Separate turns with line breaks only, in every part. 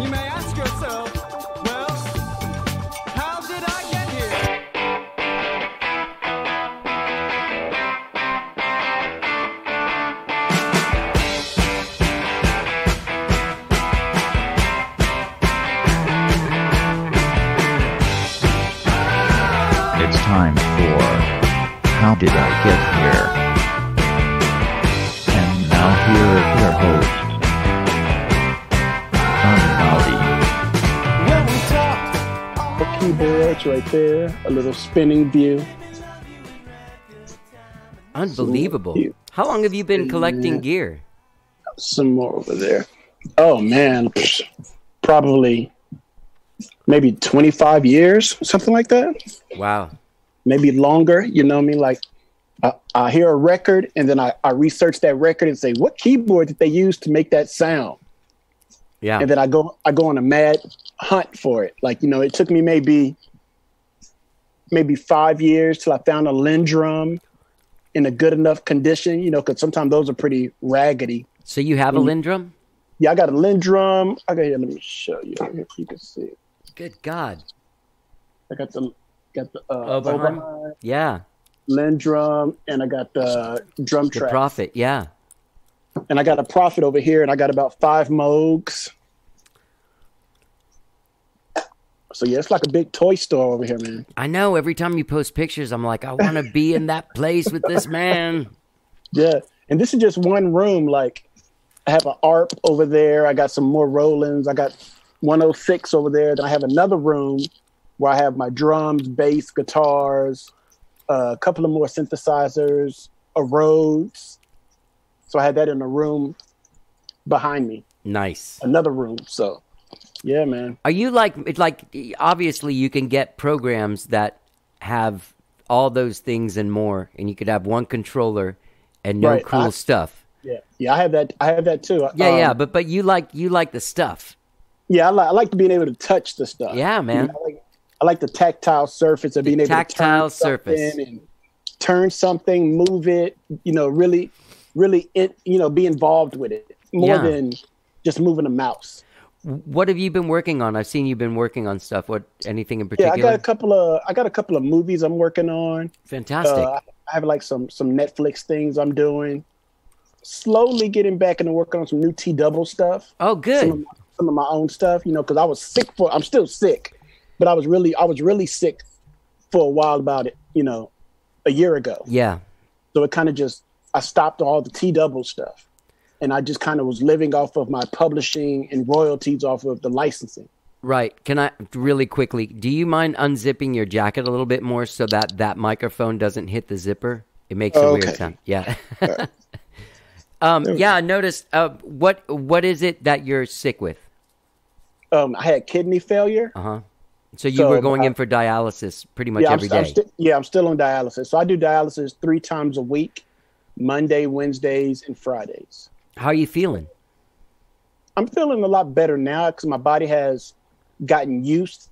You may ask yourself,
there, a little spinning view.
Unbelievable. How long have you been collecting
Yeah.
gear?
Some more over there. Oh man, probably maybe 25 years, something like that.
Wow.
Maybe longer. You know what I mean? Like I, I hear a record and then I, I research that record and say, what keyboard did they use to make that sound?
Yeah.
and then I go I go on a mad hunt for it. Like you know, it took me maybe maybe five years till I found a LinnDrum in a good enough condition. You know, because sometimes those are pretty raggedy.
So you have a LinnDrum?
Yeah, I got a LinnDrum. I got here. Let me show you if you can see. it.
Good God.
I got the got the uh,
Oberheim?
Oberheim,
Yeah.
LinnDrum, and I got the drum
The
track,
Prophet. Yeah.
and I got a Prophet over here, and I got about five Moogs. So yeah, it's like a big toy store over here, man.
I know. Every time you post pictures, I'm like, I want to be in that place with this man.
Yeah, and this is just one room. Like, I have an ARP over there. I got some more Rolands. I got 106 over there. Then I have another room where I have my drums, bass, guitars, uh, a couple of more synthesizers, a Rhodes. So I had that in a room behind me,
Nice.
another room. So, yeah, man.
Are you like, it's like, obviously, you can get programs that have all those things and more, and you could have one controller and no
Right,
cool
I-
stuff.
Yeah, yeah. I have that. I have that too.
Yeah,
Um,
yeah, but but you like you like the stuff.
Yeah, I like, I like being able to touch the stuff.
Yeah, man.
You know, I, like, I like the tactile surface of being able
tactile
to turn
surface.
and turn something, move it. You know, really, really, it. You know, be involved with it more
Yeah.
than just moving a mouse.
What have you been working on? I've seen you've been working on stuff. What anything in particular? Yeah?
I got a couple of I got a couple of movies I'm working on.
Fantastic.
Uh, I have like some some Netflix things I'm doing. Slowly getting back into working on some new Tee-Double stuff.
oh,
some of,
good.
my, some of my own stuff, you know, because I was sick for. I'm still sick, but I was really I was really sick for a while about it, you know, a year ago.
Yeah.
So it kind of just I stopped all the Tee-Double stuff, and I just kind of was living off of my publishing and royalties off of the licensing.
Right. Can I really quickly? Do you mind unzipping your jacket a little bit more so that that microphone doesn't hit the zipper? It makes a
Oh,
weird
okay.
sound. Yeah. um. Yeah. I noticed. Uh. What What is it that you're sick with?
Um, I had kidney failure.
Uh huh. So you
So,
were going
uh,
in for dialysis pretty much
yeah, I'm,
every
I'm sti- yeah, I'm still on dialysis. So I do dialysis three times a week, Monday, Wednesdays, and Fridays.
How are you feeling?
I'm feeling a lot better now because my body has gotten used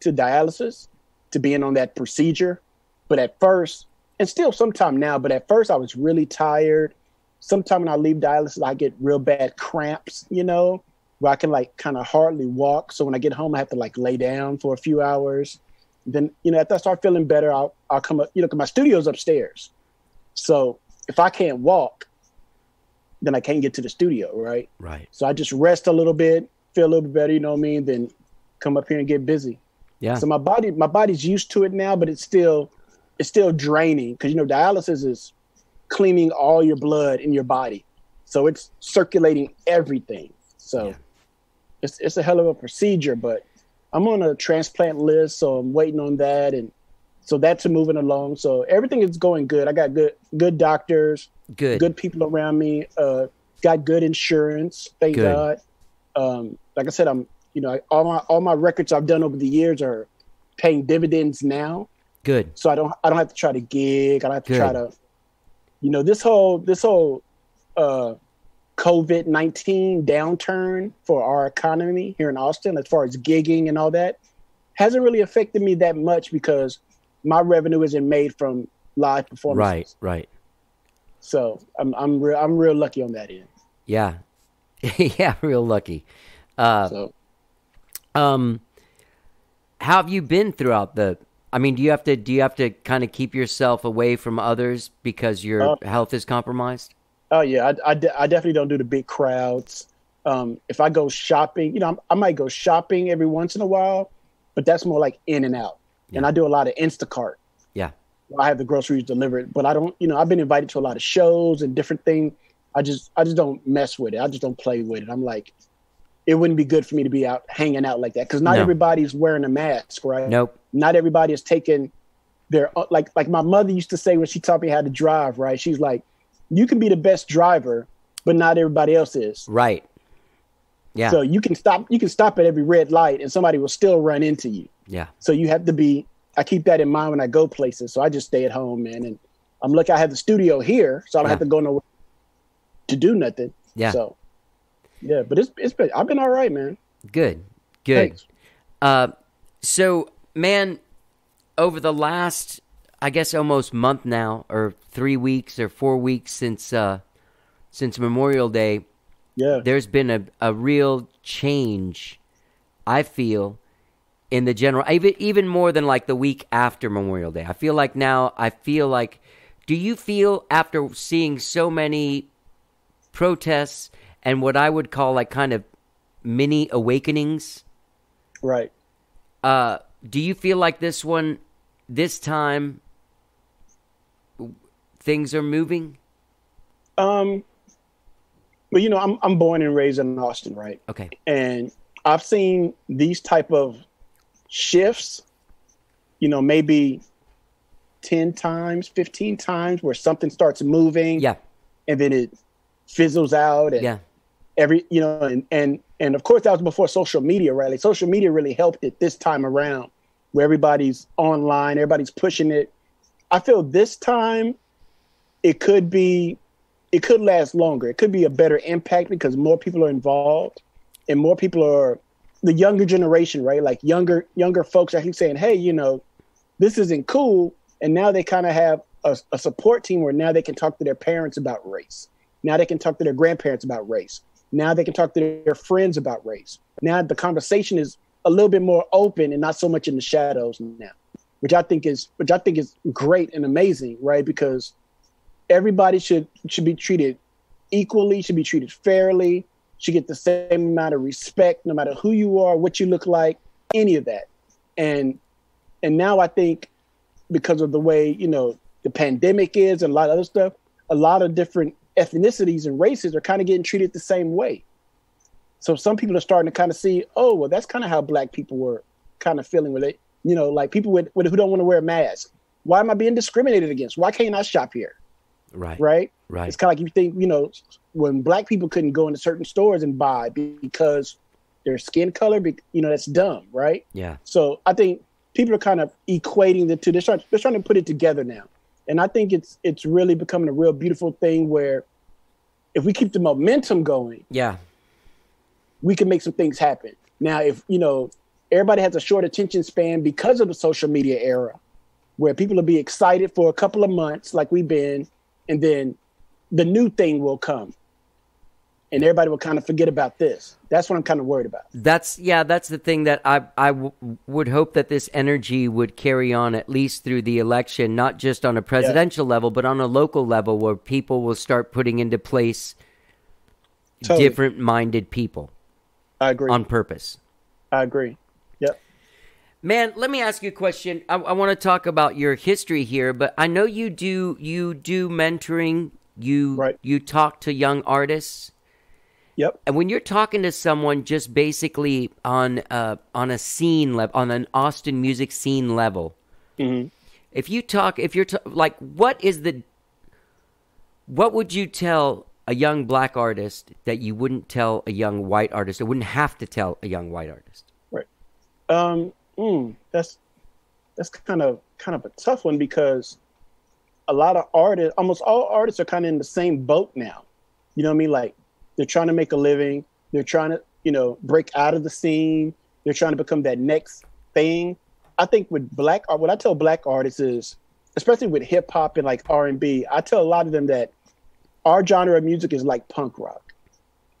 to dialysis, to being on that procedure. But at first, and still sometime now, but at first I was really tired. Sometime when I leave dialysis, I get real bad cramps, you know, where I can like kind of hardly walk. So when I get home, I have to like lay down for a few hours. Then, you know, after I start feeling better, I'll, I'll come up, you know, 'cause my studio's upstairs. So if I can't walk, then I can't get to the studio, right?
Right.
So I just rest a little bit, feel a little bit better, you know what I mean? Then come up here and get busy.
Yeah.
So my body, my body's used to it now, but it's still, it's still draining because you know dialysis is cleaning all your blood in your body, so it's circulating everything. So
Yeah.
it's it's a hell of a procedure, but I'm on a transplant list, so I'm waiting on that, and so that's moving along. So everything is going good. I got good good doctors,
Good.
good people around me. Uh, got good insurance, thank
Good.
God. Um, like I said, I'm you know all my all my records I've done over the years are paying dividends now,
Good.
so I don't I don't have to try to gig. I don't have to try to, you know, this whole this whole uh, COVID nineteen downturn for our economy here in Austin, as far as gigging and all that, hasn't really affected me that much because my revenue isn't made from live performances.
Right. Right.
So I'm I'm real I'm real lucky on that end.
Yeah. yeah. Real lucky. Uh.
So
Um, how have you been throughout the? I mean, do you have to do you have to kind of keep yourself away from others because your
Uh,
health is compromised?
Oh yeah, I, I, de- I definitely don't do the big crowds. Um, if I go shopping, you know, I'm, I might go shopping every once in a while, but that's more like in and out. And I do a lot of Instacart.
Yeah.
I have the groceries delivered, but I don't, you know, I've been invited to a lot of shows and different things. I just, I just don't mess with it. I just don't play with it. I'm like, it wouldn't be good for me to be out hanging out like that because not
No.
everybody's wearing a mask, right?
Nope.
Not everybody is taking their uh, like, like my mother used to say when she taught me how to drive, right? She's like, you can be the best driver, but not everybody else is.
Right. Yeah.
So you can stop, you can stop at every red light, and somebody will still run into you.
Yeah.
So you have to be. I keep that in mind when I go places. So I just stay at home, man. And I'm lucky I have the studio here, so I don't
Yeah.
have to go nowhere to do nothing.
Yeah.
So yeah, but it's it's been I've been all right, man.
Good. Good.
Thanks.
Uh, so, man, over the last, I guess, almost month now, or three weeks, or four weeks since uh, since Memorial Day,
Yeah.
there's been a, a real change. I feel in the general, even even more than like the week after Memorial Day. I feel like now. I feel like. Do you feel after seeing so many protests and what I would call like kind of mini awakenings?
Right.
Uh, do you feel like this one, this time, things are moving?
Um. But you know, I'm I'm born and raised in Austin, right?
Okay.
and I've seen these type of shifts, you know, maybe 10 times, 15 times where something starts moving
Yeah.
and then it fizzles out and
Yeah.
every, you know, and, and, and of course that was before social media, right? Like social media really helped it this time around where everybody's online, everybody's pushing it. I feel this time it could be, it could last longer. It could be a better impact because more people are involved and more people are the younger generation, right? Like younger younger folks are saying, "Hey, you know, this isn't cool," and now they kind of have a, a support team where now they can talk to their parents about race. Now they can talk to their grandparents about race. Now they can talk to their friends about race. Now the conversation is a little bit more open and not so much in the shadows now, which I think is which I think is great and amazing, right? Because everybody should should be treated equally, should be treated fairly, should get the same amount of respect, no matter who you are, what you look like, any of that. And and now I think because of the way you know the pandemic is and a lot of other stuff, a lot of different ethnicities and races are kind of getting treated the same way. So some people are starting to kind of see, oh, well, that's kind of how black people were kind of feeling with it. You know, like people with, with who don't want to wear a mask. Why am I being discriminated against? Why can't I shop here?
Right.
Right?
Right.
It's kind of like you think, you know, when black people couldn't go into certain stores and buy because their skin color, be- you know, that's dumb, right?
Yeah.
So I think people are kind of equating the two. They're trying, they're trying to put it together now, and I think it's it's really becoming a real beautiful thing where if we keep the momentum going,
Yeah.
we can make some things happen. Now, if you know everybody has a short attention span because of the social media era, where people will be excited for a couple of months, like we've been, and then the new thing will come, and everybody will kind of forget about this. That's what I'm kind of worried about.
That's yeah. That's the thing that I I w- would hope that this energy would carry on at least through the election, not just on a presidential level, but on a local level, where people will start putting into place
Totally.
different-minded people
I agree.
on purpose.
I agree. Yep.
Man, let me ask you a question. I, I want to talk about your history here, but I know you do you do mentoring. You
Right.
you talk to young artists,
Yep.
and when you're talking to someone, just basically on uh, on a scene level, on an Austin music scene level,
Mhm.
if you talk, if you're t- like, what is the what would you tell a young black artist that you wouldn't tell a young white artist, or wouldn't have to tell a young white artist?
Um, mm, that's that's kind of kind of a tough one because a lot of artists, almost all artists, are kind of in the same boat now. You know what I mean? Like they're trying to make a living. They're trying to, you know, break out of the scene. They're trying to become that next thing. I think with black art, what I tell black artists is, especially with hip hop and like R and B, I tell a lot of them that our genre of music is like punk rock,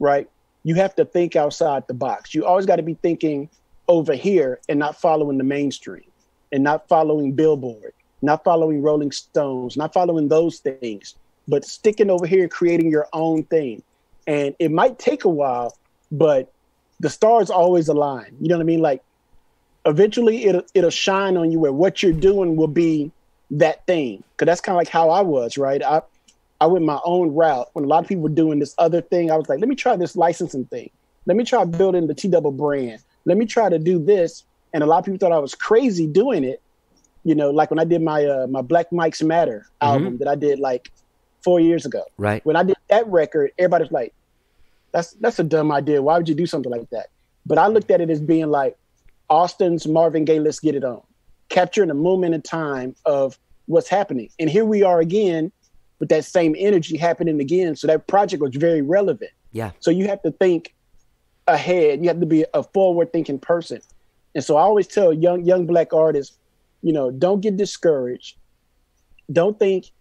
right? You have to think outside the box. You always got to be thinking over here and not following the mainstream and not following Billboard, not following Rolling Stones, not following those things, but sticking over here, creating your own thing. And it might take a while, but the stars always align. You know what I mean? Like eventually it'll it'll shine on you where what you're doing will be that thing. Cause that's kind of like how I was, right? I I went my own route when a lot of people were doing this other thing. I was like, let me try this licensing thing. Let me try building the Tee-Double brand. Let me try to do this. And a lot of people thought I was crazy doing it. You know, like when I did my uh, my Black Mike's Matter album that I did like four years ago.
Right.
When I did that record, everybody's like, "That's that's a dumb idea. Why would you do something like that?" But I looked at it as being like Austin's Marvin Gaye. Let's get it on, capturing a moment in time of what's happening. And here we are again with that same energy happening again. So that project was very relevant.
Yeah.
So you have to think ahead. You have to be a forward thinking person. And so I always tell young young black artists, you know, don't get discouraged. Don't think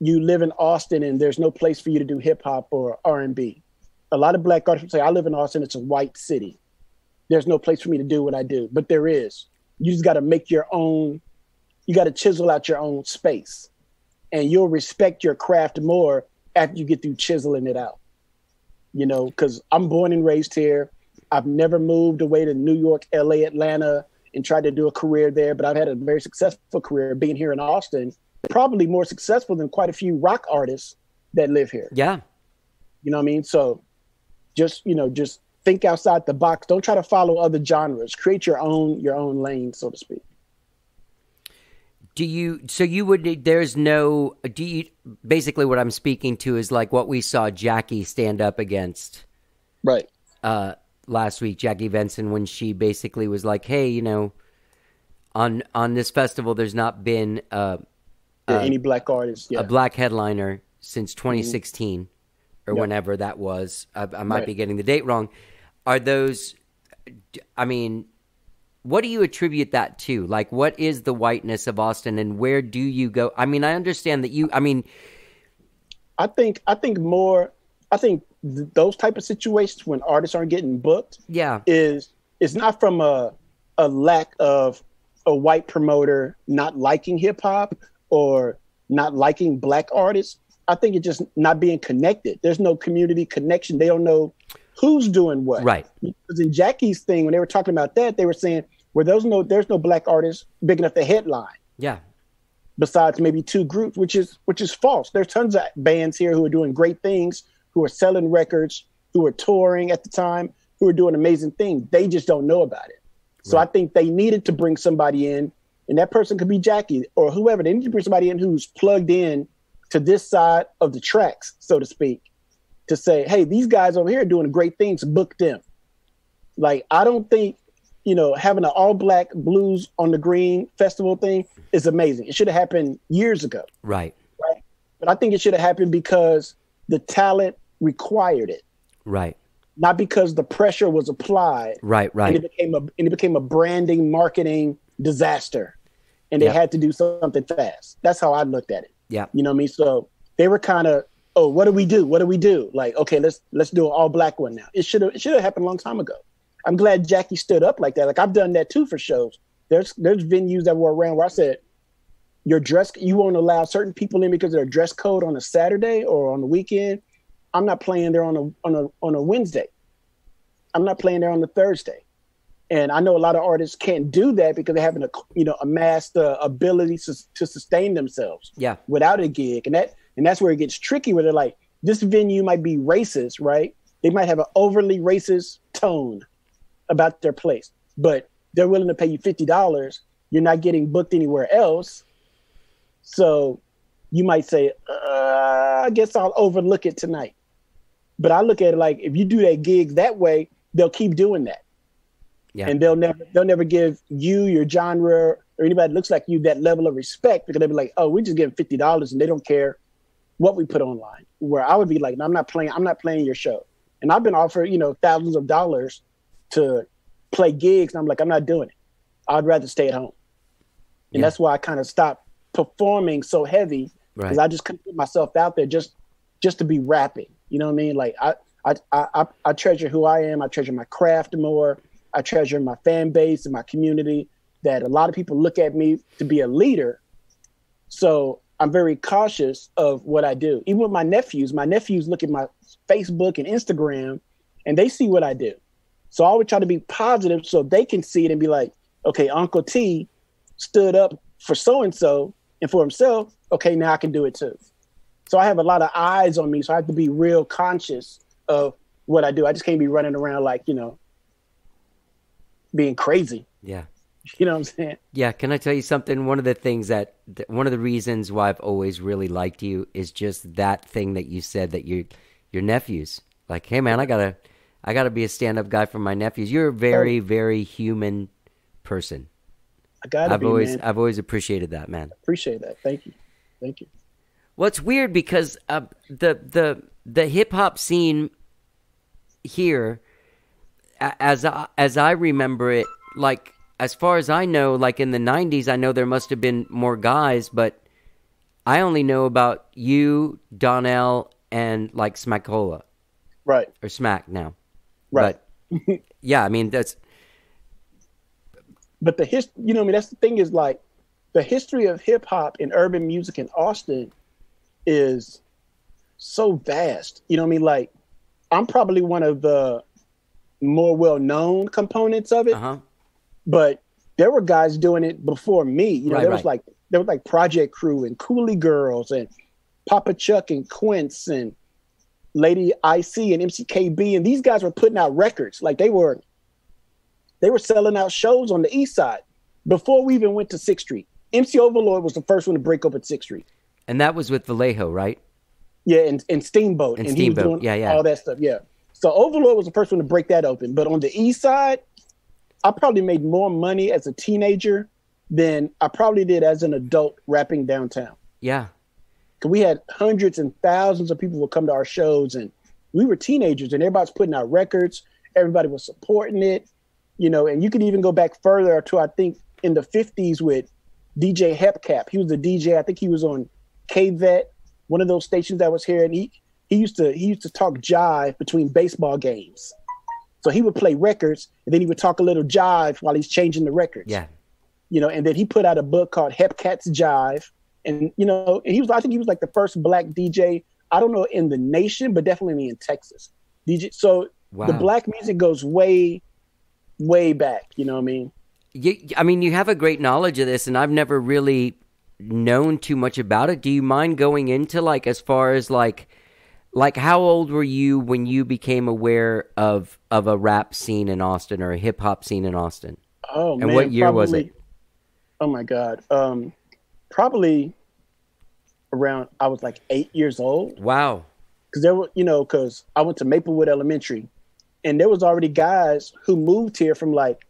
you live in Austin and there's no place for you to do hip hop or R and B. A lot of black artists say, I live in Austin, it's a white city. There's no place for me to do what I do. But there is. You just gotta make your own, you gotta chisel out your own space. And you'll respect your craft more after you get through chiseling it out you know, because I'm born and raised here. I've never moved away to New York, LA, Atlanta, and tried to do a career there, but I've had a very successful career being here in Austin, probably more successful than quite a few rock artists that live here.
Yeah.
You know what I mean? So just, you know, just think outside the box. Don't try to follow other genres. Create your own your own lane, so to speak.
Do you so you would there's no do you basically what I'm speaking to is like what we saw Jackie stand up against
Right.
uh last week Jackie Venson when she basically was like hey you know on on this festival there's not been uh,
Yeah, any black artist. Yeah.
a black headliner since mm-hmm. 2016 or
Yep.
whenever that was I, I might
Right.
be getting the date wrong are those I mean what do you attribute that to? Like, what is the whiteness of Austin, and where do you go? I mean, I understand that you. I mean,
I think I think more I think th- those type of situations when artists aren't getting booked
yeah,
is is not from a a lack of a white promoter not liking hip hop or not liking black artists. I think it's just not being connected. There's no community connection. They don't know who's doing what.
right,
Because in Jackie's thing, when they were talking about that, they were saying, "Well, there's no there's no black artists big enough to headline."
yeah,
besides maybe two groups, which is which is false. There's tons of bands here who are doing great things, who are selling records, who are touring at the time, who are doing amazing things. They just don't know about it. So
Right.
I think they needed to bring somebody in, and that person could be Jackie or whoever. They need to bring somebody in who's plugged in to this side of the tracks, so to speak, to say, hey, these guys over here are doing great things, book them. Like I don't think you know, having an all black blues on the green festival thing is amazing. It should have happened years ago,
right,
right? But I think it should have happened because the talent required it,
right,
not because the pressure was applied
right, right.
and it became a and it became a branding marketing disaster. And they
Yeah.
had to do something fast. That's how I looked at it.
Yeah,
You know what I mean? So they were kind of, oh, what do we do? What do we do? Like, okay, let's let's do an all black one now. It should have it should have happened a long time ago. I'm glad Jackie stood up like that. Like I've done that too for shows. There's there's venues that were around where I said, your dress you won't allow certain people in because of their dress code on a Saturday or on the weekend. I'm not playing there on a on a on a Wednesday. I'm not playing there on the Thursday. And I know a lot of artists can't do that because they haven't, you know, amassed the ability to, to sustain themselves
yeah,
without a gig, and that and that's where it gets tricky. Where they're like, this venue might be racist, right? They might have an overly racist tone about their place, but they're willing to pay you fifty dollars. You're not getting booked anywhere else, so you might say, uh, "I guess I'll overlook it tonight." But I look at it like if you do that gig that way, they'll keep doing that
yeah,
and they'll never they'll never give you your genre or anybody that looks like you that level of respect because they'll be like, oh, we're just give fifty dollars and they don't care what we put online. Where I would be like, no, I'm not playing. I'm not playing your show. And I've been offered you know thousands of dollars to play gigs, and I'm like, I'm not doing it. I'd rather stay at home. And
Yeah.
that's why I kind of stopped performing so heavy because
right.
I just couldn't put myself out there just just to be rapping. You know what I mean? Like I, I I I treasure who I am. I treasure my craft more. I treasure my fan base and my community. That a lot of people look at me to be a leader. So I'm very cautious of what I do. Even with my nephews, my nephews look at my Facebook and Instagram and they see what I do. So I would try to be positive so they can see it and be like, okay, Uncle T stood up for so and so and for himself. Okay, now I can do it too. So I have a lot of eyes on me. So I have to be real conscious of what I do. I just can't be running around like, you know, being crazy.
Yeah.
You know what I'm saying?
Yeah, can I tell you something? One of the things that, one of the reasons why I've always really liked you is just that thing that you said that you your nephews. Like, hey man, I gotta I gotta be a stand up guy for my nephews. You're a very, very human person.
I gotta
I've
be,
always
man.
I've always appreciated that, man.
Appreciate that. Thank you. Thank you.
Well, it's weird because uh, the the the hip hop scene here, as I, as I remember it, like as far as I know, like in the '90s, I know there must have been more guys, but I only know about you, Donnell, and like Smackola
Right.
or Smack now.
Right.
But yeah, I mean that's
but the his you know I mean that's the thing is like the history of hip hop and urban music in Austin is so vast. You know what I mean? Like I'm probably one of the more well known components of it,
uh huh.
but there were guys doing it before me. You know,
Right,
there was
right.
like there was like Project Crew and Coolie Girls and Papa Chuck and Quince and Lady IC and MCKB and these guys were putting out records. Like they were they were selling out shows on the east side before we even went to Sixth Street. MC Overlord was the first one to break up at Sixth Street.
And that was with Vallejo, right?
Yeah, and, and Steamboat.
And
was
Steamboat. Yeah, yeah.
All that stuff. Yeah. So Overlord was the first one to break that open. But on the east side, I probably made more money as a teenager than I probably did as an adult rapping downtown.
Yeah.
Cause we had hundreds and thousands of people would come to our shows and we were teenagers and everybody's putting out records. Everybody was supporting it, you know, and you could even go back further to, I think in the fifties with DJ Hepcat. He was the DJ. I think he was on KVET, one of those stations that was here. And he, he used to, he used to talk jive between baseball games. So he would play records and then he would talk a little jive while he's changing the records
Yeah.
you know, and then he put out a book called Hepcats Jive. And, you know, and he was, I think he was like the first black DJ, I don't know, in the nation, but definitely in Texas. DJ. So the black music goes way, way back. You know what I mean?
You, I mean, you have a great knowledge of this, and I've never really known too much about it. Do you mind going into like as far as like like how old were you when you became aware of of a rap scene in Austin or a hip hop scene in Austin?
Oh,
And
man.
what year was it?
Oh, my God. Um, probably around, I was like eight years old.
Wow.
because there were you know because i went to maplewood elementary and there was already guys who moved here from like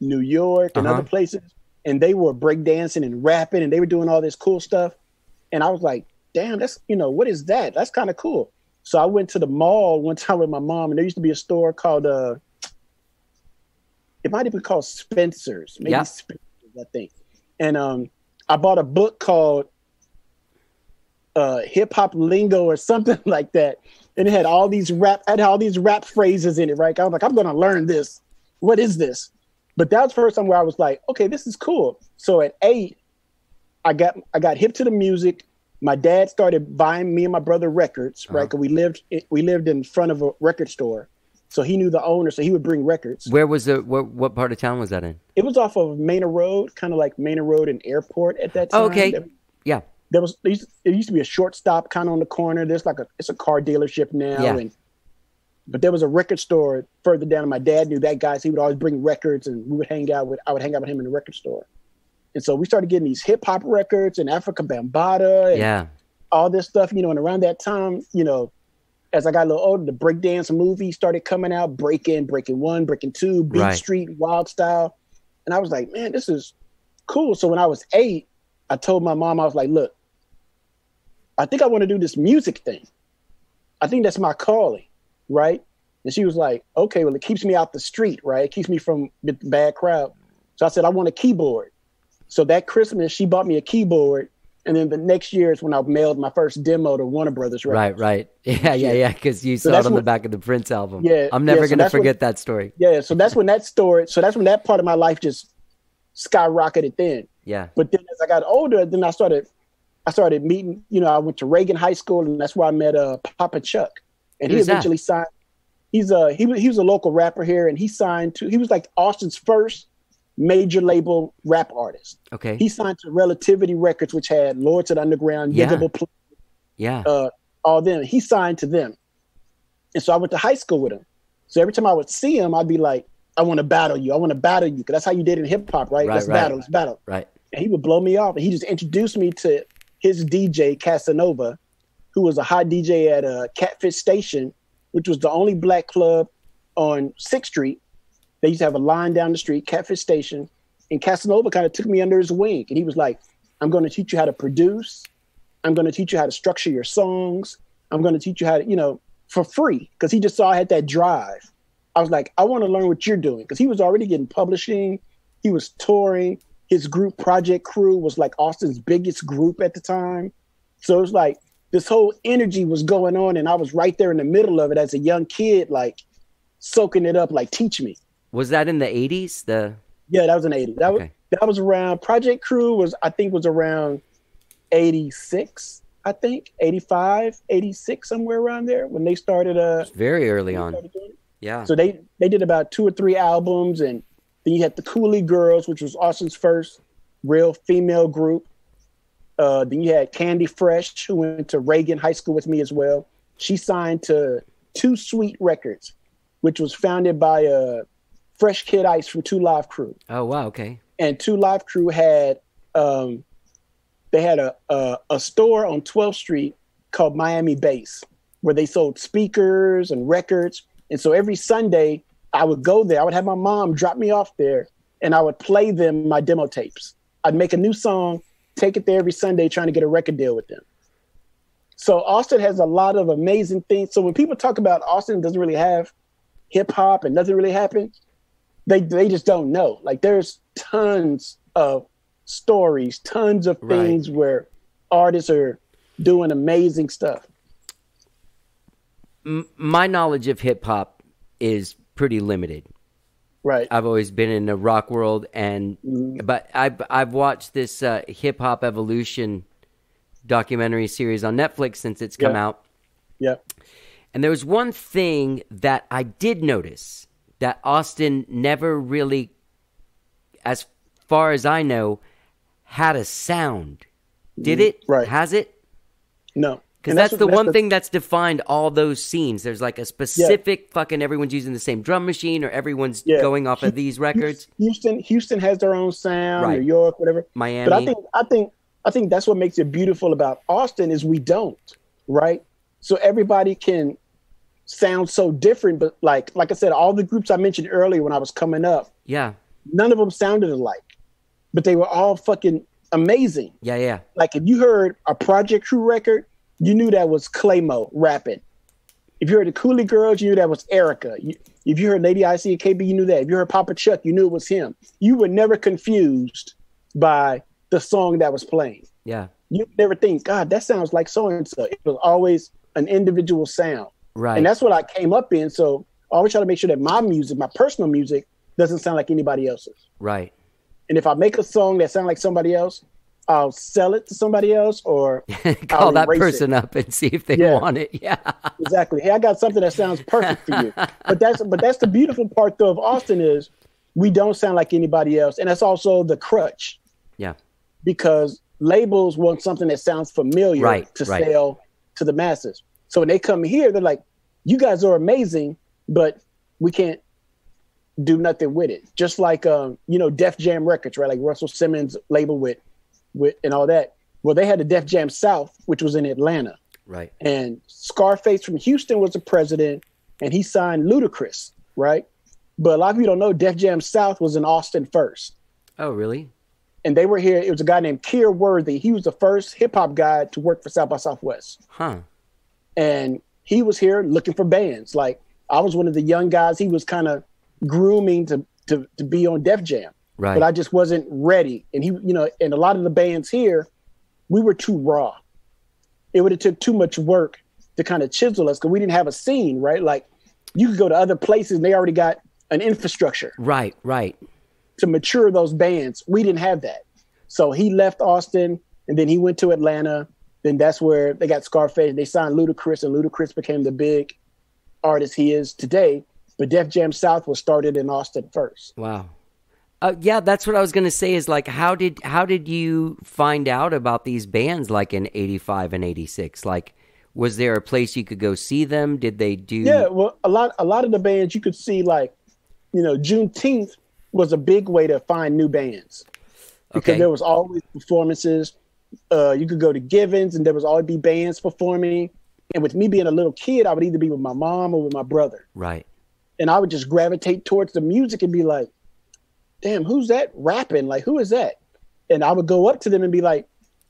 new york and
Uh-huh.
other places and they were breakdancing and rapping and they were doing all this cool stuff and i was like damn that's you know what is that that's kind of cool so i went to the mall one time with my mom and there used to be a store called uh it might even called spencer's maybe
Yeah.
spencer's i think and um i bought a book called uh, hip hop lingo or something like that. And it had all these rap, had all these rap phrases in it, right? I was like, I'm gonna learn this. What is this? But that was the first time where I was like, okay, this is cool. So at eight, I got I got hip to the music. My dad started buying me and my brother records, right?
Uh-huh.
'Cause we lived we lived in front of a record store, so he knew the owner, so he would bring records.
Where was the what, what part of town was that in?
It was off of Manor Road, kind of like Manor Road and Airport at that time.
Oh, okay.
There-
Yeah.
there was it used to be a short stop kind of on the corner. There's like a it's a car dealership now,
Yeah.
and but there was a record store further down. And my dad knew that guy, so he would always bring records, and we would hang out with I would hang out with him in the record store. And so we started getting these hip hop records and Afrika Bambaataa and
Yeah.
all this stuff, you know. And around that time, you know, as I got a little older, the breakdance movie started coming out, Breaking, Breaking One, Breaking Two, Beat
Right.
Street, Wild Style, and I was like, man, this is cool. So when I was eight, I told my mom, I was like, look, I think I want to do this music thing. I think that's my calling, right? And she was like, okay, well, it keeps me out the street, right? It keeps me from the bad crowd. So I said, I want a keyboard. So that Christmas, she bought me a keyboard And then the next year is when I mailed my first demo to Warner Brothers.
Right,
Records.
right. Yeah, yeah, yeah. Because you
So
saw it on the back of the Prince album.
Yeah,
I'm
yeah,
never
so
gonna
that's what-
forget that story.
Yeah, so that's when that story. So that's when that part of my life just skyrocketed. Then,
Yeah.
but then as I got older, then I started, I started meeting. You know, I went to Reagan High School, and that's where I met uh, Papa Chuck, and he
Who's that?
eventually signed. He's a he he was a local rapper here, and he signed to. He was like Austin's first major label rap artist.
Okay.
He signed to Relativity Records, which had Lords of the Underground,
Yeah.
Digable Pl-
yeah.
uh, all them. He signed to them, and so I went to high school with him. So every time I would see him, I'd be like, "I want to battle you. I want to battle you," because that's how you did in hip hop, right?
Right,
let's
right.
battle. Let's battle.
right.
And he would blow me off, and he just introduced me to his DJ Casanova, who was a hot DJ at a Catfish Station, which was the only black club on Sixth Street. They used to have a line down the street, Catfish Station, and Casanova kind of took me under his wing, and he was like, "I'm going to teach you how to produce. I'm going to teach you how to structure your songs. I'm going to teach you how to, you know, for free." Because he just saw I had that drive. I was like, "I want to learn what you're doing," because he was already getting publishing, he was touring. His group Project Crew was like Austin's biggest group at the time. So it was like this whole energy was going on, and I was right there in the middle of it as a young kid, like soaking it up, like teach me.
Was that in the 80s? The
Yeah, that was in 80. That
Okay.
was that was around Project Crew was I think was around 86, I think, 85, 86 somewhere around there when they started uh
very early on.
started doing it.
Yeah.
So they they did about two or three albums, and then you had the Cooley Girls, which was Austin's first real female group. Uh, then you had Candy Fresh, who went to Reagan High School with me as well. She signed to Two Sweet Records, which was founded by uh, Fresh Kid Ice from Two Live Crew
oh wow. Okay.
and Two Live Crew had um, they had a, a a store on 12th Street called Miami Bass, where they sold speakers and records. And so every Sunday, I would go there. I would have my mom drop me off there, and I would play them my demo tapes. I'd make a new song, take it there every Sunday, trying to get a record deal with them. So Austin has a lot of amazing things. So when people talk about Austin doesn't really have hip hop and nothing really happens, they they just don't know. Like there's tons of stories, tons of
Right.
things where artists are doing amazing stuff.
M- my knowledge of hip hop is pretty limited.
Right.
I've always been in the rock world, and
Mm-hmm.
but I've I've watched this uh, hip hop evolution documentary series on Netflix since it's come
Yeah.
out.
yeah.
And there was one thing that I did notice that Austin never really, as far as I know, had a sound. Did it?
Mm, right.
Has it?
No.
Because that's,
what-
the one
the-
thing that's defined all those scenes. There's like a specific fucking everyone's using the same drum machine or everyone's
Yeah.
going off of these records.
Houston, Houston has their own sound.
Right.
New York, whatever.
Miami.
But I think, I think, I think that's what makes it beautiful about Austin is we don't, right? So everybody can sound so different, but like, like I said, all the groups I mentioned earlier when I was coming up,
Yeah.
none of them sounded alike, but they were all fucking amazing.
Yeah, yeah.
Like if you heard a Project Crew record, you knew that was Claymo rapping. If you heard the Cooley Girls, you knew that was Erica. You, if you heard Lady IC and KB, you knew that. If you heard Papa Chuck, you knew it was him. You were never confused by the song that was playing.
Yeah.
You never think, God, that sounds like so and so. It was always an individual sound.
Right.
And that's what I came up in. So I always try to make sure that my music, my personal music, doesn't sound like anybody else's.
right.
And if I make a song that sounds like somebody else, I'll sell it to somebody else or
Call
I'll
that
erase it.
person up and see if they
Yeah.
want it. Yeah.
exactly. Hey, I got something that sounds perfect for you. But that's but that's the beautiful part though of Austin is we don't sound like anybody else. And that's also the crutch
Yeah.
because labels want something that sounds familiar
Right,
to
right.
sell to the masses. So when they come here, they're like, You guys are amazing, but we can't do nothing with it. Just like um, you know, Def Jam Records, right? Like Russell Simmons label with with and all that. Well, they had the Def Jam South, which was in Atlanta.
Right.
and Scarface from Houston was the president, and he signed Ludacris, right? But a lot of people don't know Def Jam South was in Austin first,
Oh, really?
and they were here. It was a guy named Kier Worthy. He was the first hip hop guy to work for South by Southwest,
Huh.
And he was here looking for bands. Like I was one of the young guys. He was kind of grooming to to to be on Def Jam,
Right.
but I just wasn't ready. And he, you know, and a lot of the bands here we were too raw. It would have took too much work to kind of chisel us because we didn't have a scene, right? Like you could go to other places and they already got an infrastructure
Right, right.
to mature those bands. We didn't have that. So he left Austin and then he went to Atlanta. Then that's where they got Scarface. They signed Ludacris and Ludacris became the big artist he is today. But Def Jam South was started in Austin first.
Wow. Uh, yeah, that's what I was gonna say. Is like, how did how did you find out about these bands like in '85 and '86? Like, was there a place you could go see them? Did they do?
Yeah, well, a lot a lot of the bands you could see like, you know, Juneteenth was a big way to find new bands because
Okay.
there was always performances. Uh, you could go to Givens and there was always be bands performing. And with me being a little kid, I would either be with my mom or with my brother,
Right.
and I would just gravitate towards the music and be like, "Damn, who's that rapping? Like, who is that?" And I would go up to them and be like,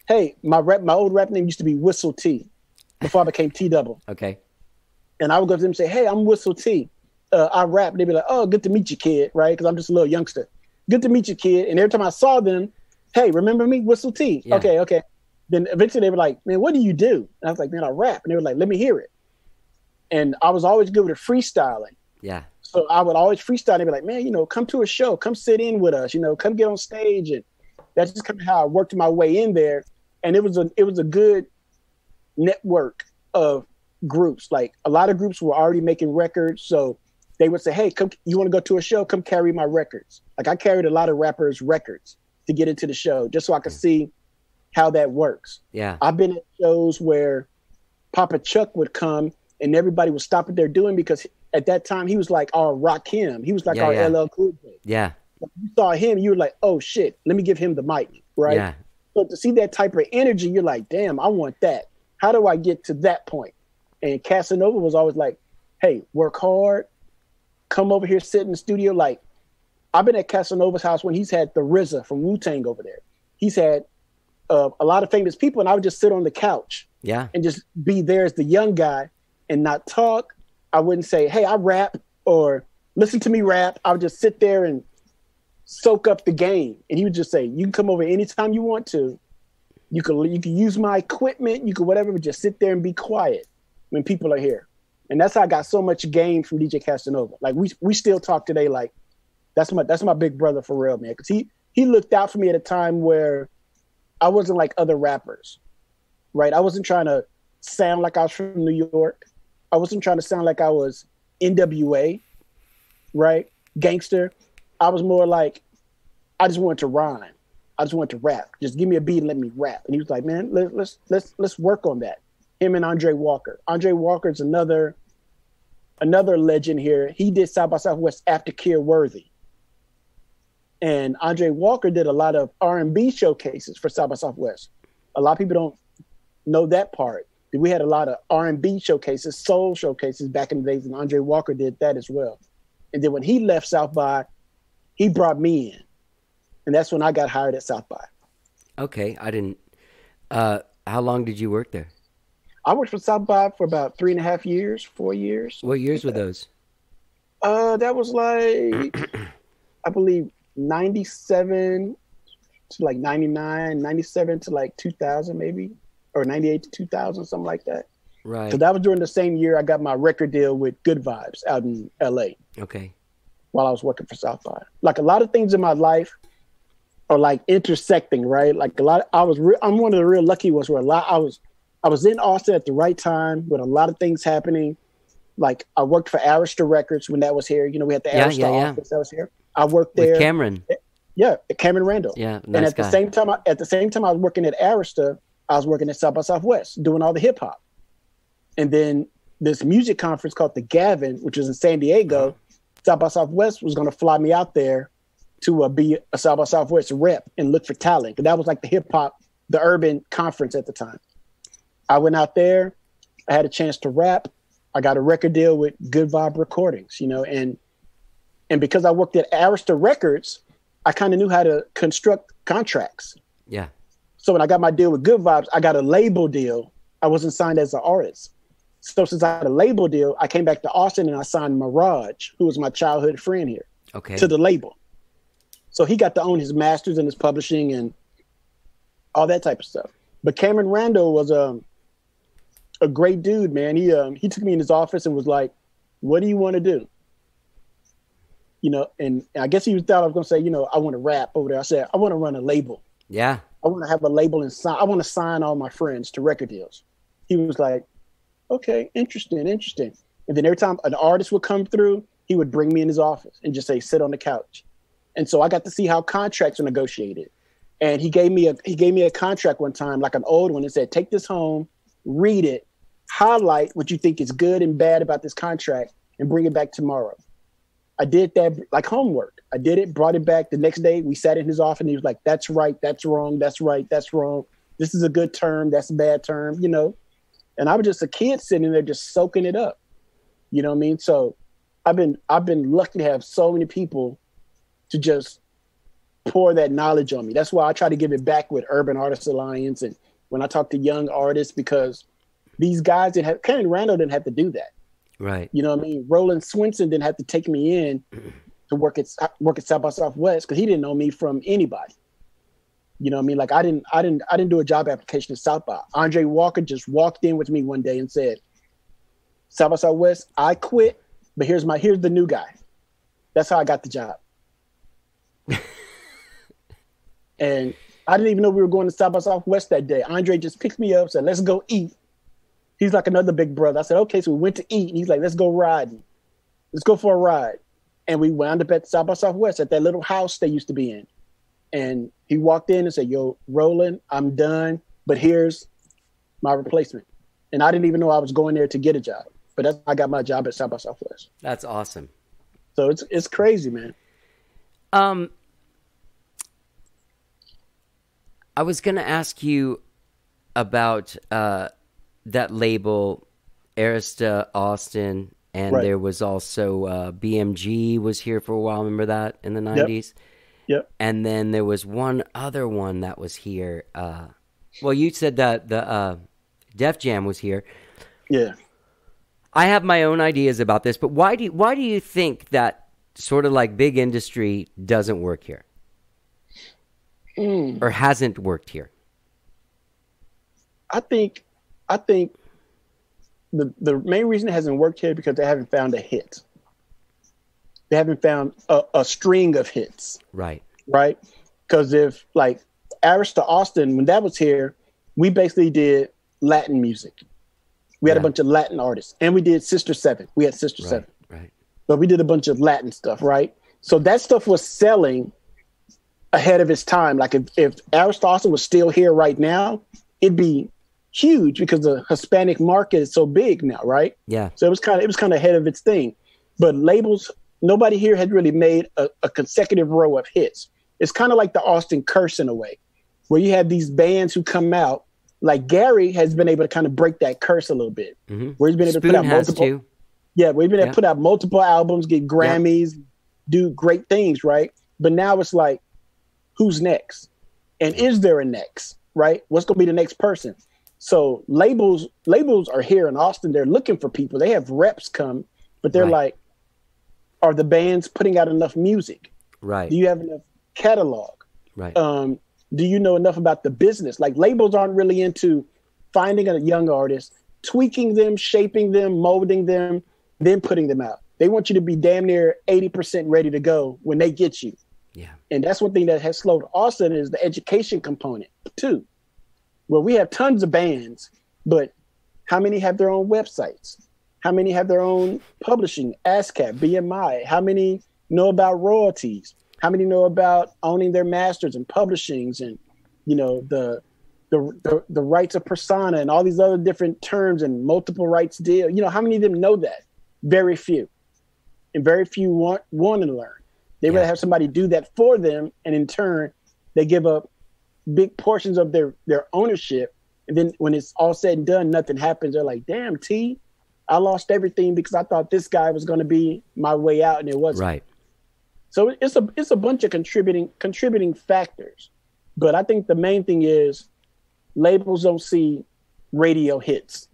"Hey, my rap, my old rap name used to be Whistle T, before I became Tee-Double."
Okay.
and I would go to them and say, "Hey, I'm Whistle T. Uh, I rap." They'd be like, "Oh, good to meet you, kid." Right? Because I'm just a little youngster. Good to meet you, kid. And every time I saw them, "Hey, remember me, Whistle T?"
Yeah.
Okay, okay. Then eventually they were like, "Man, what do you do?" And I was like, "Man, I rap." And they were like, "Let me hear it." And I was always good with freestyling.
Yeah.
So I would always freestyle. and They'd be like, "Man, you know, come to a show, come sit in with us, you know, come get on stage." And that's just kind of how I worked my way in there. And it was a it was a good network of groups. Like a lot of groups were already making records, so they would say, "Hey, come, you want to go to a show? Come carry my records." Like I carried a lot of rappers' records to get into the show, just so I could see how that works.
Yeah.
I've been at shows where Papa Chuck would come and everybody would stop what they're doing because at that time he was like our rock him. He was like
Yeah,
our
yeah.
LL Cool J.
Yeah.
You saw him, you were like, oh shit, let me give him the mic, right?
Yeah.
So to see that type of energy, you're like, damn, I want that. How do I get to that point? And Casanova was always like, hey, work hard, come over here, sit in the studio. Like, I've been at Casanova's house when he's had the RZA from Wu Tang over there. He's had uh, a lot of famous people, and I would just sit on the couch
Yeah.
and just be there as the young guy and not talk. I wouldn't say, "Hey, I rap" or "Listen to me rap." I would just sit there and soak up the game. And he would just say, "You can come over anytime you want to. You can you can use my equipment. You can whatever, but just sit there and be quiet when people are here." And that's how I got so much game from DJ Casanova. Like we we still talk today. Like that's my that's my big brother for real, man. Because he he looked out for me at a time where I wasn't like other rappers right? I wasn't trying to sound like I was from New York. I wasn't trying to sound like I was NWA, right? Gangster. I was more like, I just wanted to rhyme. I just wanted to rap. Just give me a beat and let me rap. And he was like, man, let, let's let's let's work on that. Him and Andre Walker. Andre Walker's another another legend here. He did South by Southwest after Kier Worthy. And Andre Walker did a lot of R&B showcases for South by Southwest. A lot of people don't know that part. We had a lot of R&B showcases, soul showcases back in the days, and Andre Walker did that as well. And then when he left South by, he brought me in, and that's when I got hired at South by.
Okay. I didn't. Uh, how long did you work there?
I worked for South by for about three and a half years, four years.
What years were those?
Uh, that was like, I believe, 97 to like 99, 97 to like 2000 maybe, or 98 to 2000, something like that.
Right.
So that was during the same year I got my record deal with Good Vibes out in LA
Okay.
while I was working for South by. Like a lot of things in my life are like intersecting, right? Like a lot, I was, re- I'm one of the real lucky ones where a lot, I was, I was in Austin at the right time with a lot of things happening. Like I worked for Arista Records when that was here. You know, we had the
Yeah,
Arista
yeah, yeah.
office that was here. I worked there.
With Cameron.
Yeah, Cameron Randle.
Yeah.
and at
guy.
the same time, I, at the same time, I was working at Arista. I was working at South by Southwest, doing all the hip hop. And then this music conference called the Gavin, which was in San Diego, South by Southwest was going to fly me out there to uh, be a South by Southwest rep and look for talent. 'Cause that was like the hip hop, the urban conference at the time. I went out there. I had a chance to rap. I got a record deal with Good Vibe Recordings, you know, and and because I worked at Arista Records, I kind of knew how to construct contracts.
yeah.
So when I got my deal with Good Vibes, I got a label deal. I wasn't signed as an artist. So since I had a label deal, I came back to Austin and I signed Mirage, who was my childhood friend here,
Okay.
to the label. So he got to own his masters and his publishing and all that type of stuff. But Cameron Randle was um, a great dude, man. He um, he took me in his office and was like, "What do you want to do?" You know, and I guess he was thought I was gonna say, you know, I want to rap over there. I said, I want to run a label.
Yeah.
I want to have a label and sign. I want to sign all my friends to record deals. He was like, okay, interesting, interesting. And then every time an artist would come through, he would bring me in his office and just say, sit on the couch. And so I got to see how contracts are negotiated. And he gave me a he gave me a contract one time, like an old one, and said, take this home, read it, highlight what you think is good and bad about this contract, and bring it back tomorrow. I did that like homework. I did it, brought it back. The next day, we sat in his office, and he was like, "That's right, that's wrong, that's right, that's wrong. This is a good term, that's a bad term," you know. And I was just a kid sitting there, just soaking it up. You know what I mean? So, I've been I've been lucky to have so many people to just pour that knowledge on me. That's why I try to give it back with Urban Artists Alliance, and when I talk to young artists, because these guys didn't have Cameron Randle didn't have to do that.
Right.
You know what I mean? Roland Swenson didn't have to take me in to work at work at South by Southwest because he didn't know me from anybody. You know what I mean? Like I didn't I didn't I didn't do a job application at South by. Andre Walker just walked in with me one day and said, South by Southwest, I quit, but here's my here's the new guy. That's how I got the job. and I didn't even know we were going to South by Southwest that day. Andre just picked me up, said, "Let's go eat." He's like another big brother. I said, "Okay." So we went to eat, and he's like, "Let's go riding. Let's go for a ride." And we wound up at South by Southwest at that little house they used to be in. And he walked in and said, "Yo, Roland, I'm done, but here's my replacement." And I didn't even know I was going there to get a job, but that's I got my job at South by Southwest.
That's awesome.
So it's it's crazy, man.
Um, I was going to ask you about uh, that label, Arista Austin, and
Right.
there was also uh, BMG was here for a while. Remember that in the nineties?
Yep.
And then there was one other one that was here. Uh, well, you said that the uh, Def Jam was here.
Yeah.
I have my own ideas about this, but why do you, why do you think that sort of like big industry doesn't work here, or hasn't worked here?
I think I think the the main reason it hasn't worked here because they haven't found a hit. They haven't found a, a string of hits,
Right.
right? Because if like Arista Austin, when that was here, we basically did Latin music. We had
Yeah.
a bunch of Latin artists, and we did Sister Seven. We had Sister
Right.
Seven,
Right.
but we did a bunch of Latin stuff, right? So that stuff was selling ahead of its time. Like if, if Arista Austin was still here right now, it'd be huge because the Hispanic market is so big now, right?
Yeah.
So it was kind of it was kind of ahead of its thing. But labels, nobody here had really made a, a consecutive row of hits. It's kind of like the Austin curse in a way, where you have these bands who come out. Like Gary has been able to kind of break that curse a little bit,
hmm
where he's been able to put out multiple.
too.
Yeah, we've been able
Yeah.
to put out multiple albums, get Grammys, do great things, right? But now it's like, who's next? And is there a next? Right? What's gonna be the next person? So labels labels are here in Austin. They're looking for people. They have reps come, but they're
Right.
like, are the bands putting out enough music?
Right.
Do you have enough catalog?
right.
um, do you know enough about the business? Like labels aren't really into finding a young artist, tweaking them, shaping them, molding them, then putting them out. They want you to be damn near 80% ready to go when they get you.
yeah.
And that's one thing that has slowed Austin is the education component too. Well, we have tons of bands, but how many have their own websites? How many have their own publishing, ASCAP, BMI? How many know about royalties? How many know about owning their masters and publishings and you know the the the, the rights of persona and all these other different terms and multiple rights deal? You know, how many of them know that? Very few, and very few want want to learn. They
Yeah.
rather have somebody do that for them, and in turn, they give up big portions of their their ownership. And then when it's all said and done, nothing happens. They're like, "Damn, T, I lost everything because I thought this guy was going to be my way out, and it wasn't."
Right.
So it's a it's a bunch of contributing contributing factors, but I think the main thing is labels don't see radio hits.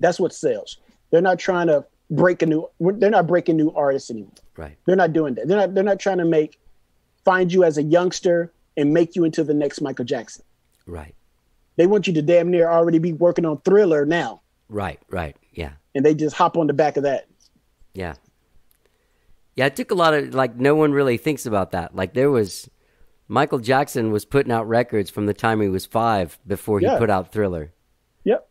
That's what sells. They're not trying to break a new. They're not breaking new artists anymore.
Right.
They're not doing that. They're not. They're not trying to make find you as a youngster and make you into the next Michael Jackson.
Right.
They want you to damn near already be working on Thriller now,
Right, right. Yeah.
and they just hop on the back of that.
Yeah. Yeah, it took a lot of like no one really thinks about that. Like there was Michael Jackson was putting out records from the time he was 5 before he
Yeah.
put out Thriller.
Yep.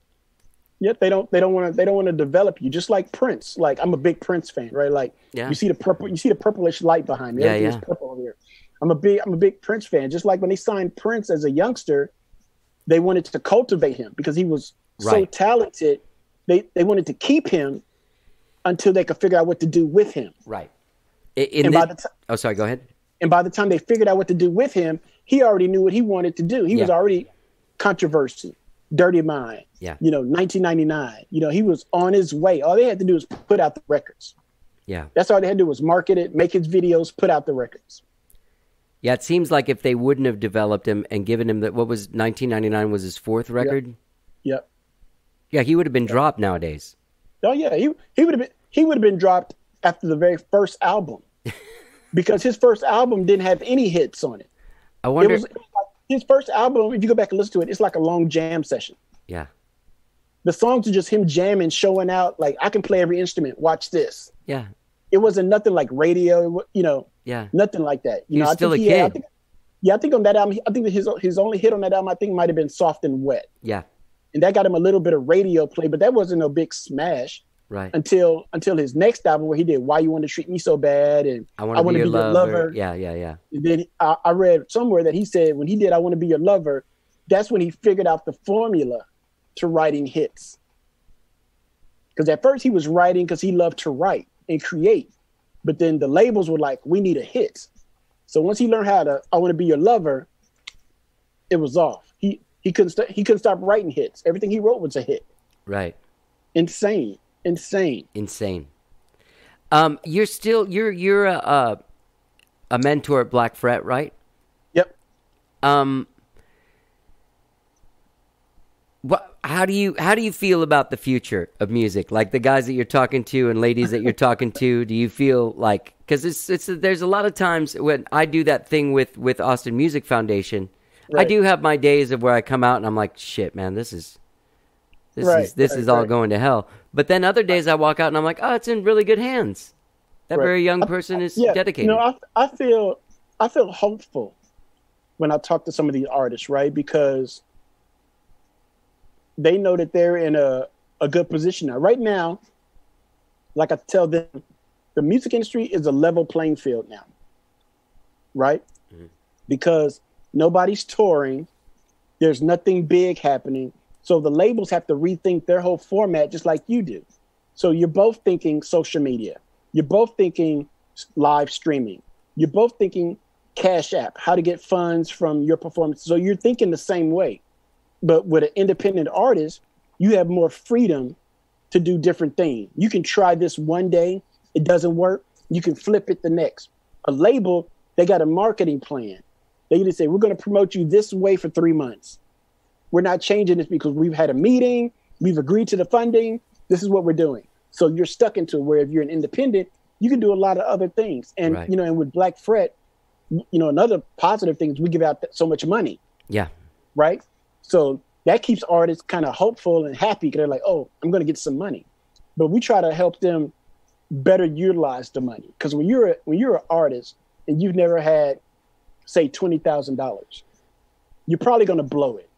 Yep. They don't. They don't want to. They don't want to develop you. Just like Prince. Like I'm a big Prince fan, right? Like
Yeah.
you see the purple. You see the purplish light behind me.
Yeah, yeah.
purple over here. I'm a big. I'm a big Prince fan. Just like when they signed Prince as a youngster, they wanted to cultivate him because he was so talented. They they wanted to keep him until they could figure out what to do with him.
Right. In
And by the ti-
oh, sorry. Go ahead.
And by the time they figured out what to do with him, he already knew what he wanted to do. He was already controversy, dirty mind.
Yeah.
You know, 1999. You know, he was on his way. All they had to do was put out the records.
Yeah.
That's all they had to do was market it, make his videos, put out the records.
Yeah, it seems like if they wouldn't have developed him and given him that, what was 1999 was his fourth record.
Yep.
Yeah, he would have been dropped nowadays.
Oh yeah, he he would have been he would have been dropped after the very first album. because his first album didn't have any hits on it.
I
It
wonder.
was, it was like his first album, if you go back and listen to it, it's like a long jam session.
yeah,
The songs are just him jamming, showing out like I can play every instrument. Watch this.
yeah,
It wasn't nothing like radio, you know,
yeah.
nothing like that. You
He
know, I
still
think
a
had- I
kid.
think- yeah, I think on that album, I think that his his only hit on that album, I think might have been "Soft and Wet,"
Yeah,
and that got him a little bit of radio play, but that wasn't a big smash
right.
until until his next album where he did "Why You Want to Treat Me So Bad" and
I want to
Wanna
be, your lover. Yeah, yeah, yeah.
And then I, I read somewhere that he said when he did "I Want to Be Your Lover," that's when he figured out the formula to writing hits. Because at first he was writing because he loved to write and create, but then the labels were like, "We need a hit." So once he learned how to "I Want to Be Your Lover," it was off. He he couldn't st- he couldn't stop writing hits. Everything he wrote was a hit.
Right.
Insane, insane.
Insane. Um, you're still you're you're a a, a mentor at Black Fret, right?
Yep.
Um, what? How do you how do you feel about the future of music? Like the guys that you're talking to and ladies that you're talking to, do you feel like because it's it's there's a lot of times when I do that thing with with Austin Music Foundation, I do have my days of where I come out and I'm like, shit, man, this is this
Right,
is this
right,
is all
right.
going to hell. But then other days I walk out and I'm like, oh, it's in really good hands. That
Right.
very young
I-
person is
yeah,
dedicated.
You know, I I feel I feel hopeful when I talk to some of these artists, right? Because they know that they're in a, a good position now. Right now, like I tell them, the music industry is a level playing field now. Right? Mm-hmm. Because nobody's touring, there's nothing big happening. So the labels have to rethink their whole format just like you do. So you're both thinking social media. You're both thinking live streaming. You're both thinking Cash App, how to get funds from your performance. So you're thinking the same way. But with an independent artist, you have more freedom to do different things. You can try this one day, it doesn't work, you can flip it the next. A label, they got a marketing plan. They either say, We're going to promote you this way for three months. We're not changing this because we've had a meeting, we've agreed to the funding, this is what we're doing. So you're stuck into it. where if you're an independent, you can do a lot of other things. And
Right.
you know, and with Black Fret, you know, another positive thing is we give out so much money,
yeah,
right? So that keeps artists kind of hopeful and happy because they're like, oh, I'm going to get some money. But we try to help them better utilize the money because when you're a, when you're an artist and you've never had, say, twenty thousand dollars, you're probably going to blow it.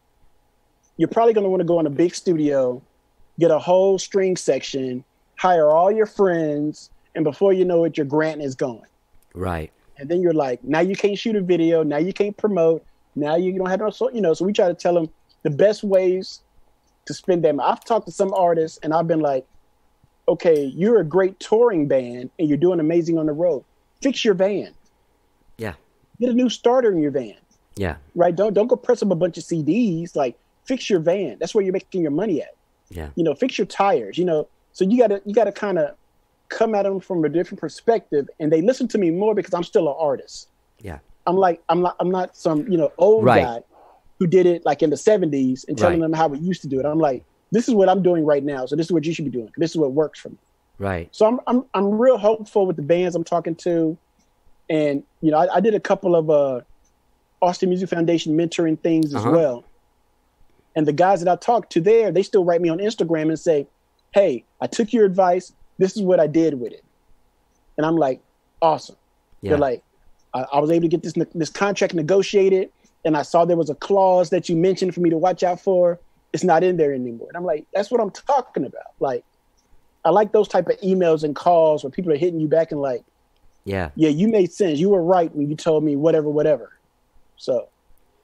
You're probably going to want to go in a big studio, get a whole string section, hire all your friends, and before you know it, your grant is gone.
right.
And then you're like, now you can't shoot a video, now you can't promote, now you don't have no so you know. So we try to tell them the best ways to spend them. I've talked to some artists and I've been like, okay, you're a great touring band and you're doing amazing on the road. Fix your van.
Yeah,
Get a new starter in your van.
yeah,
Right? Don't don't go press up a bunch of CDs. Like fix your van. That's where you're making your money at.
yeah,
You know, fix your tires. You know, so you gotta you gotta kind of come at them from a different perspective, and they listen to me more because I'm still an artist.
yeah.
I'm like I'm not I'm not some you know old
Right.
guy who did it like in the 70s and telling
Right.
them how we used to do it. I'm like, this is what I'm doing right now, so this is what you should be doing. This is what works for me.
Right.
So I'm I'm I'm real hopeful with the bands I'm talking to, and you know I, I did a couple of uh Austin Music Foundation mentoring things as
Uh-huh.
well, And the guys that I talked to there, they still write me on Instagram and say, "Hey, I took your advice. This is what I did with it." And I'm like, "Awesome."
Yeah.
They're like, I, I was able to get this this contract negotiated, and I saw there was a clause that you mentioned for me to watch out for. It's not in there anymore. And I'm like, that's what I'm talking about. Like, I like those type of emails and calls where people are hitting you back and like,
yeah.
yeah, you made sense. You were right when you told me whatever, whatever. So,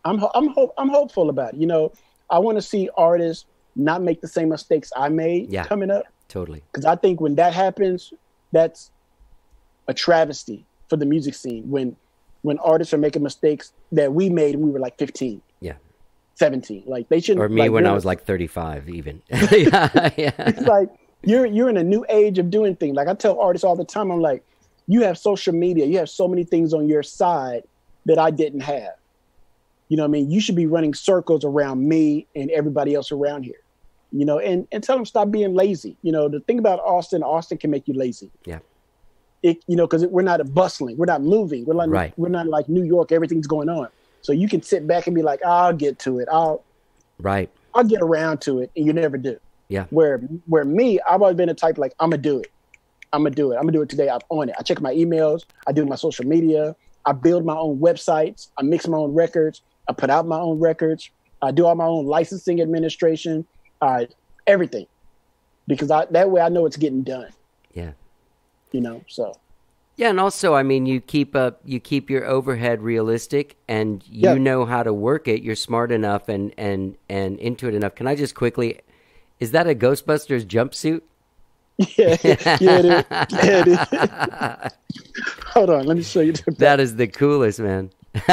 I'm ho- I'm hope I'm hopeful about it. You know, I want to see artists not make the same mistakes I made
Yeah.
coming up
Totally.
because I think when that happens, that's a travesty for the music scene. When when artists are making mistakes that we made when we were like 15,
Yeah.
17, like they shouldn't.
Or me
like,
when I was like 35 even. yeah. yeah.
it's like you're you're in a new age of doing things. Like I tell artists all the time, I'm like, you have social media, you have so many things on your side that I didn't have. You know what I mean? You should be running circles around me and everybody else around here. You know, and, and tell them stop being lazy. You know, the thing about Austin, Austin can make you lazy.
Yeah.
It, you know, because we're not bustling, we're not moving, we're not
Right.
we're not like New York. Everything's going on, so you can sit back and be like, I'll get to it. I'll
Right.
I'll get around to it, and you never do.
Yeah.
Where where me, I've always been a type like I'm gonna do it. I'm gonna do it. I'm gonna do it today. I'm on it. I check my emails. I do my social media. I build my own websites. I mix my own records. I put out my own records. I do all my own licensing administration. Uh, everything, because I that way I know it's getting done.
Yeah.
You know, so
Yeah, and also, I mean, you keep up, you keep your overhead realistic, and you
Yeah.
know how to work it. You're smart enough and and and into it enough. Can I just quickly? Is that a Ghostbusters jumpsuit?
yeah, yeah, it is. Yeah, it is. Hold on, let me show you. The
That is the coolest, man.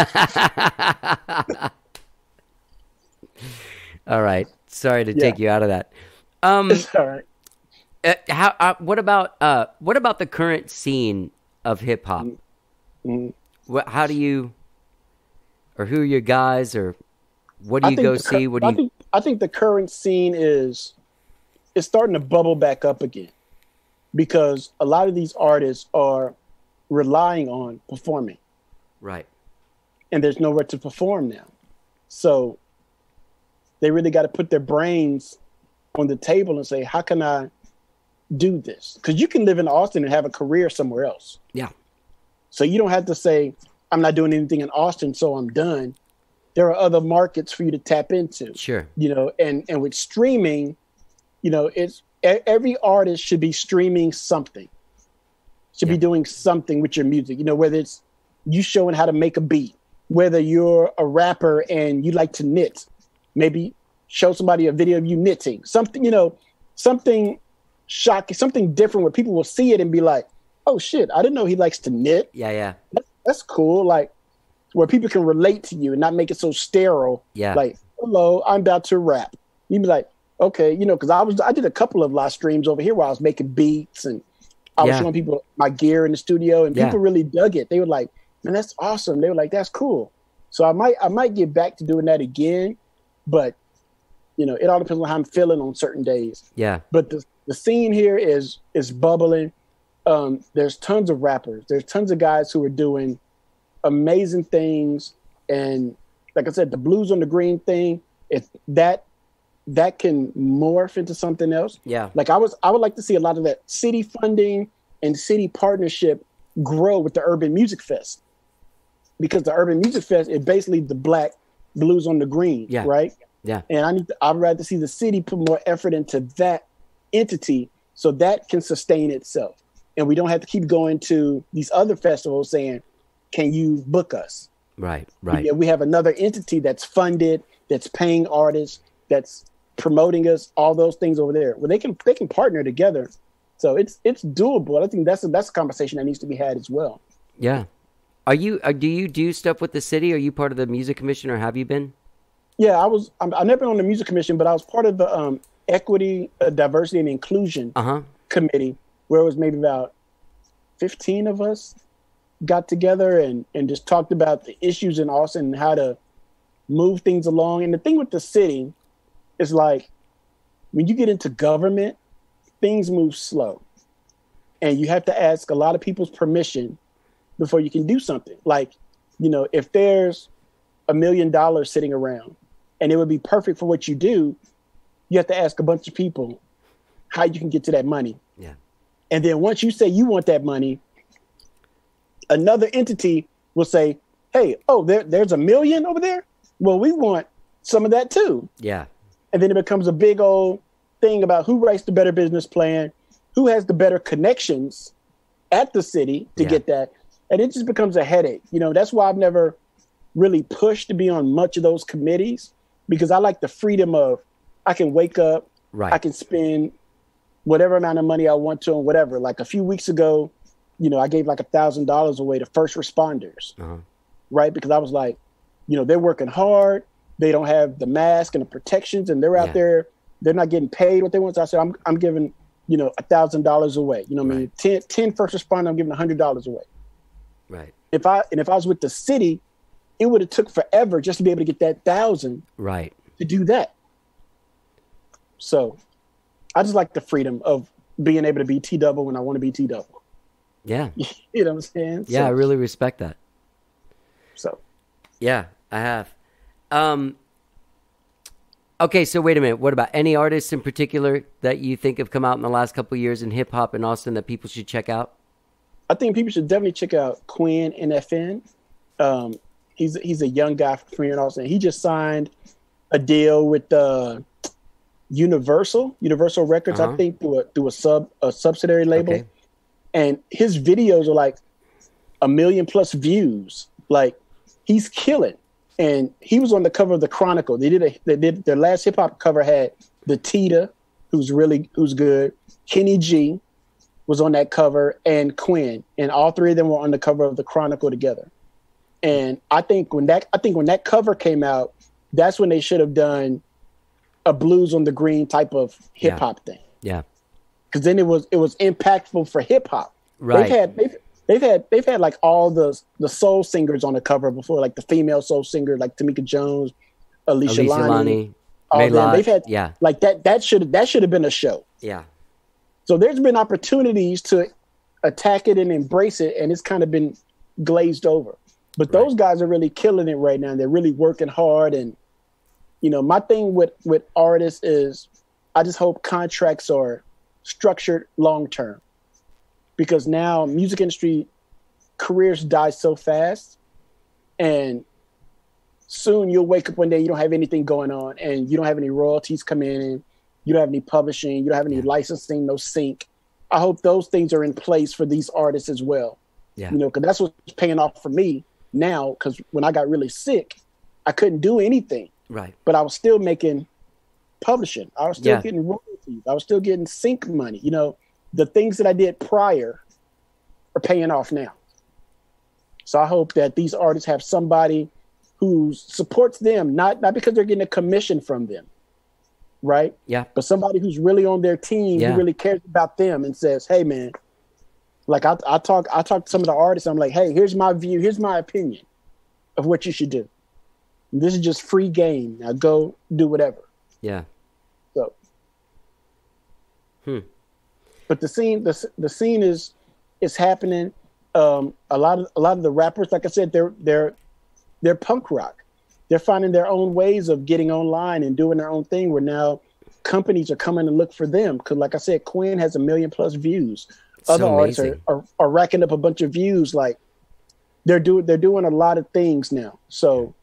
All right, sorry to take you out of that. Um,
all right.
Uh, how? Uh, what about uh, what about the current scene of hip hop?
Mhm.
What? How do you? Or who are your guys? Or what do you go
the
see? What do
I
you?
think I think the current scene is is starting to bubble back up again because a lot of these artists are relying on performing
Right.
and there's nowhere to perform now. So they really got to put their brains on the table and say, how can I do this? Because you can live in Austin and have a career somewhere else.
Yeah.
So you don't have to say, I'm not doing anything in Austin, so I'm done. There are other markets for you to tap into
Sure.
you know and and with streaming you know it's every artist should be streaming something should
Yeah.
be doing something with your music you know whether it's you showing how to make a beat whether you're a rapper and you like to knit maybe show somebody a video of you knitting something you know something shocking something different where people will see it and be like oh shit i didn't know he likes to knit
Yeah. Yeah.
that's cool like where people can relate to you and not make it so sterile
Yeah.
like hello i'm about to rap you'd be like okay you know because i was i did a couple of live streams over here where i was making beats and i was
Yeah.
showing people my gear in the studio and
Yeah.
people really dug it they were like man that's awesome they were like that's cool so i might i might get back to doing that again but you know it all depends on how i'm feeling on certain days
yeah.
but the, the scene here is is bubbling um there's tons of rappers there's tons of guys who are doing amazing things and like i said the blues on the green thing if that that can morph into something else
Yeah.
like i was i would like to see a lot of that city funding and city partnership grow with the urban music fest because the urban music fest is basically the black blues on the green
Yeah.
right
Yeah.
and I need to, I'd rather see the city put more effort into that entity so that can sustain itself. And we don't have to keep going to these other festivals saying, Can you book us?
Right. Right.
Yeah, we have another entity that's funded, that's paying artists, that's promoting us, all those things over there. Where they can they can partner together. So it's it's doable. I think that's a, that's a conversation that needs to be had as well.
Yeah. Are you? Uh, do you do stuff with the city? Are you part of the music commission, or have you been?
Yeah, I was. I'm, I've never been on the music commission, but I was part of the um, equity, uh, diversity, and inclusion
Uh huh.
committee, where it was maybe about fifteen of us got together and and just talked about the issues in Austin and how to move things along. And the thing with the city is like when you get into government, things move slow, and you have to ask a lot of people's permission before you can do something. Like, you know, if there's a million dollars sitting around and it would be perfect for what you do, you have to ask a bunch of people how you can get to that money.
Yeah.
And then once you say you want that money, another entity will say, Hey, oh, there, there's a million over there. Well, we want some of that too.
Yeah.
And then it becomes a big old thing about who writes the better business plan, who has the better connections at the city to
Yeah.
get that. And it just becomes a headache. You know, that's why I've never really pushed to be on much of those committees because I like the freedom of I can wake up,
Right.
I can spend whatever amount of money I want to on whatever. Like a few weeks ago, you know, I gave like a thousand dollars away to first responders,
Uh-huh.
right? Because I was like, you know, they're working hard. They don't have the mask and the protections, and they're out
Yeah.
there. They're not getting paid what they want. So I said, I'm I'm giving, you know, a thousand dollars away. You know, what I mean,
Right.
10, 10 first responders, I'm giving a hundred dollars away.
Right.
If I and if I was with the city, it would have took forever just to be able to get that thousand
Right.
to do that. So I just like the freedom of being able to be T double when I want to be T double.
Yeah.
You know what I'm saying?
Yeah, I really respect that.
so
Yeah, I have. Um Okay, so wait a minute. What about any artists in particular that you think have come out in the last couple of years in hip hop in Austin that people should check out?
I think people should definitely check out Quin NFN. Um, he's he's a young guy from here in Austin. He just signed a deal with uh, Universal Universal Records,
Uh-huh.
I think, through a through a sub a subsidiary label.
Okay.
And his videos are like a million plus views. Like he's killing. And he was on the cover of the Chronicle. They did a they did their last hip hop cover had the Tita, who's really who's good, Kenny G was on that cover, and Quin, and all three of them were on the cover of the Chronicle together. And I think when that I think when that cover came out, that's when they should have done a blues on the green type of hip hop thing.
Yeah.
Because then it was it was impactful for hip hop.
Right.
They've had they've, they've had they've had like all the the soul singers on the cover before, like the female soul singer like Tameca Jones, Alicia,
Alicia
all them. They've had
yeah.
like that that should that should have been a show.
Yeah.
So there's been opportunities to attack it and embrace it, and it's kind of been glazed over. But those guys are really killing it right now. They're really working hard, and you know, my thing with with artists is, I just hope contracts are structured long term, because now music industry careers die so fast, and soon you'll wake up one day you don't have anything going on, and you don't have any royalties coming in, you don't have any publishing, you don't have any licensing, no sync. I hope those things are in place for these artists as well.
Yeah.
You know, because that's what's paying off for me now. Because when I got really sick, I couldn't do anything,
Right.
but I was still making publishing. I was still
Yeah.
getting royalties. I was still getting sync money. You know, the things that I did prior are paying off now. So I hope that these artists have somebody who supports them, not not because they're getting a commission from them, right?
Yeah.
but somebody who's really on their team
Yeah.
who really cares about them and says, "Hey, man." Like I, I talk, I talk to some of the artists. I'm like, "Hey, here's my view. Here's my opinion of what you should do. This is just free game. Now go do whatever."
Yeah.
So,
Hmm.
but the scene, the the scene is is happening. Um, a lot of a lot of the rappers, like I said, they're they're they're punk rock. They're finding their own ways of getting online and doing their own thing. Where now companies are coming to look for them because, like I said, Quin has a million plus views.
So
Other artists are, are are racking up a bunch of views. Like they're doing they're doing a lot of things now. So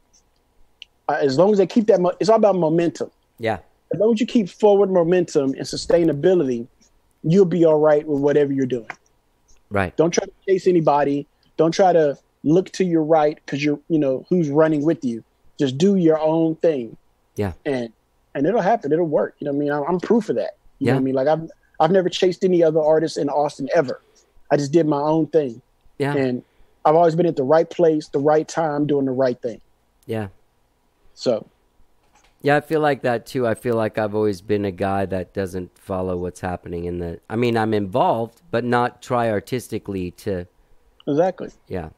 Uh, as long as they keep that, mo- it's all about momentum
Yeah.
as long as you keep forward momentum and sustainability, you'll be all right with whatever you're doing.
Right.
Don't try to chase anybody. Don't try to look to your right because you're, you know, who's running with you. Just do your own thing,
Yeah.
and and it'll happen. It'll work. You know, what I mean, I'm, I'm proof of that. You know,
Yeah.
what I mean, like I've I've never chased any other artists in Austin ever. I just did my own thing,
Yeah.
and I've always been at the right place, the right time, doing the right thing.
Yeah.
So
Yeah, I feel like that too. I feel like I've always been a guy that doesn't follow what's happening in the I mean, I'm involved, but not try artistically to
exactly.
yeah.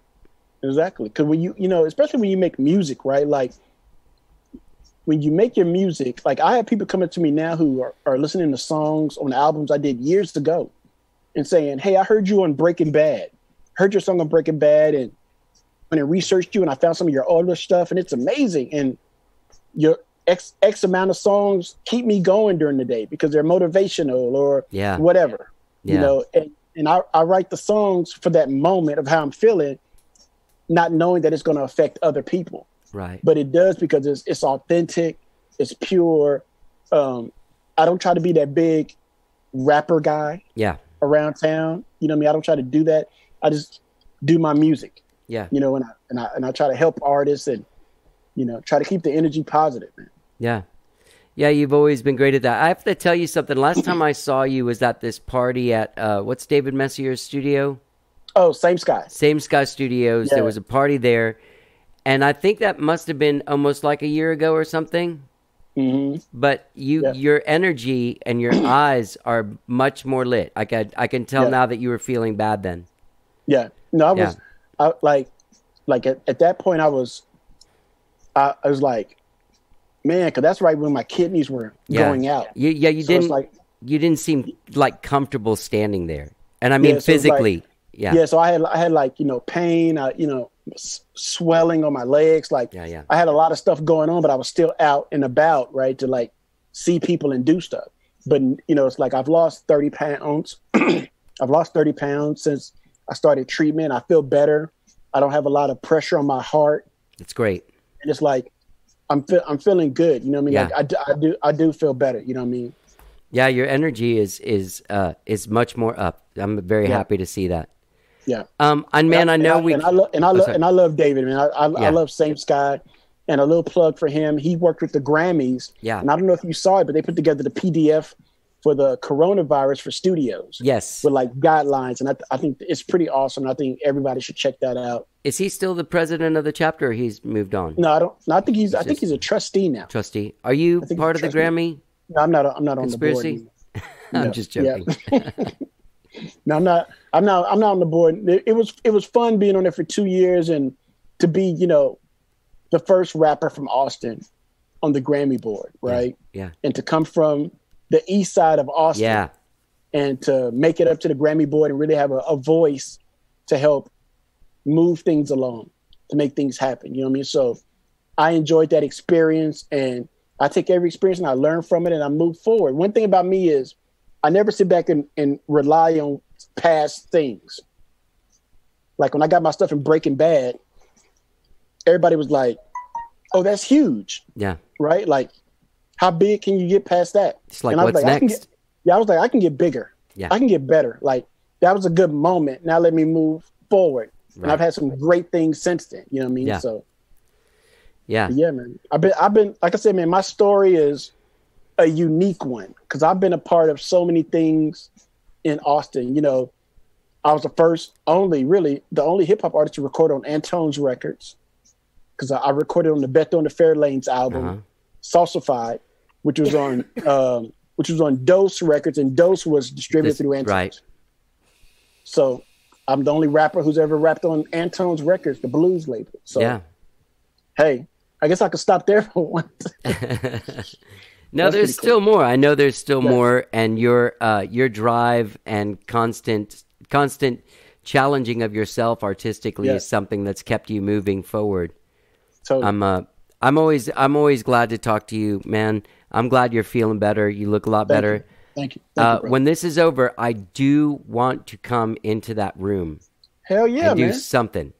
Exactly. Because when you, you know, especially when you make music, right? Like when you make your music, like I have people coming to me now who are, are listening to songs on albums I did years ago and saying, Hey, I heard you on Breaking Bad. Heard your song on Breaking Bad and when I researched you and I found some of your older stuff and it's amazing. And your X X amount of songs keep me going during the day because they're motivational or
Yeah.
whatever. You know, and, and I, I write the songs for that moment of how I'm feeling, not knowing that it's going to affect other people.
Right.
But it does because it's it's authentic, it's pure. Um, I don't try to be that big rapper guy
Yeah.
around town. You know what I mean? I don't try to do that. I just do my music.
Yeah.
You know, and I and I and I try to help artists and you know try to keep the energy positive, man.
Yeah. Yeah, you've always been great at that. I have to tell you something. Last time I saw you was at this party at uh, what's David Messier's studio?
Oh, same sky.
Same Sky Studios. There was a party there, and I think that must have been almost like a year ago or something.
hmm
But you,
Yeah.
your energy and your eyes are much more lit. I can, I can tell
Yeah.
now that you were feeling bad then.
Yeah. No, I was I, like like at, at that point I was I, I was like, man, because that's right when my kidneys were
Yeah.
going out.
You, yeah, you
So
didn't,
like
you didn't seem like comfortable standing there, and I mean
Yeah, so it's like-
physically. yeah.
yeah. so I had I had like you know pain, uh, you know s- swelling on my legs, like
Yeah, yeah.
I had a lot of stuff going on, but I was still out and about, right, to like see people and do stuff. But you know, it's like I've lost thirty pounds. I've lost thirty pounds since I started treatment. I feel better. I don't have a lot of pressure on my heart,
It's great.
And it's like I'm fe- I'm feeling good. You know what I mean?
Yeah.
Like I, do- I do I do feel better. You know what I mean?
Yeah, your energy is is uh is much more up. I'm very
Yeah.
happy to see that.
Yeah.
Um, and man, I
And
know we.
and I love and I
Oh,
love
sorry.
and I love David, man. I I,
Yeah.
I love Same Sky, and a little plug for him. He worked with the Grammys.
Yeah.
And I don't know if you saw it, but they put together the PDF for the coronavirus for studios
yes,
with like guidelines, and I, I think it's pretty awesome. I think everybody should check that out.
is he still the president of the chapter? or He's moved on.
No, I don't. No, I think he's. I think he's a trustee now.
Trustee, are you part of the Grammy?
No, I'm not. I'm not on the board.
I'm just
yeah.
joking.
No, I'm not. I'm not. I'm not on the board. It, it was. It was fun being on there for two years and to be, you know, the first rapper from Austin on the Grammy board, right?
yeah,
And to come from the east side of Austin
yeah,
and to make it up to the Grammy board and really have a, a voice to help move things along, to make things happen. You know what I mean? So I enjoyed that experience and I take every experience and I learn from it and I move forward. One thing about me is I never sit back and, and rely on past things. Like when I got my stuff in Breaking Bad, everybody was like, oh, that's huge,
yeah.
right? Like, how big can you get past that?
It's like
And I was
what's
like, I can
next?
get- yeah, I was like, I can get bigger.
Yeah.
I can get better. Like that was a good moment. Now let me move forward. And I've had some great things since then. You know what I mean?
Yeah.
So
yeah,
yeah, man. I've been I've been like I said, man, my story is a unique one because I've been a part of so many things in Austin. You know, I was the first, only really the only hip hop artist to record on Antone's records. Because I, I recorded on the Beto and the Fairlanes album,
Uh-huh.
Salsified, which was on um, which was on Dos Records, and Dos was distributed
This-
through Antone's.
right.
So I'm the only rapper who's ever rapped on Antone's records, the blues label. So
yeah.
hey, I guess I could stop there for once.
No,
That's
there's still more. I know there's still
Yeah.
more, and your uh, your drive and constant constant challenging of yourself artistically
Yeah.
is something that's kept you moving forward.
so
I'm uh, I'm always I'm always glad to talk to you, man. I'm glad you're feeling better. You look a lot
Thank
better.
you. Thank you. Thank
Uh,
you,
when this is over, I do want to come into that room
Hell yeah,
and do
man.
something.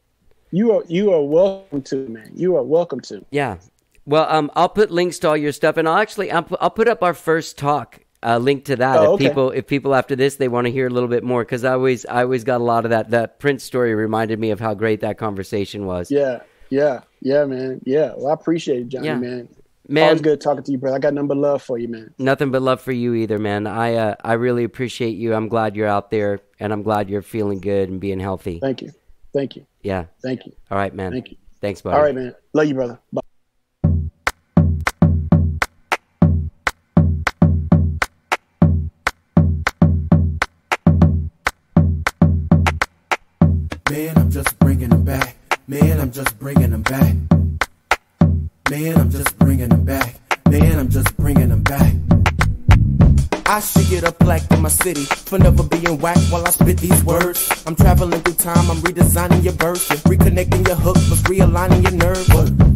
You are you are welcome to, man. You are welcome to.
Yeah. Well, um, I'll put links to all your stuff, and I'll actually I'll, I'll put up our first talk. Uh, link to that
Oh,
if
okay.
people if people after this they want to hear a little bit more because I always I always got a lot of that that Prince story reminded me of how great that conversation was.
Yeah, yeah, yeah, man. Yeah. Well, I appreciate it, Johnny,
Yeah.
man.
Man,
Always good talking to you, brother. I got number love for you, man.
nothing but love for you either, man. I uh, I really appreciate you. I'm glad you're out there, and I'm glad you're feeling good and being healthy.
Thank you. Thank you.
Yeah.
Thank you.
All right, man.
Thank you.
Thanks, buddy.
All right, man. Love you, brother. Bye.
Man, I'm just bringing them back. Man, I'm just bringing them back. Man, I'm just bringing them back. Man, I'm just bringing them back. I should get a plaque in my city for never being whacked while I spit these words. I'm traveling through time, I'm redesigning your verse, reconnecting your hook, but realigning your nerve.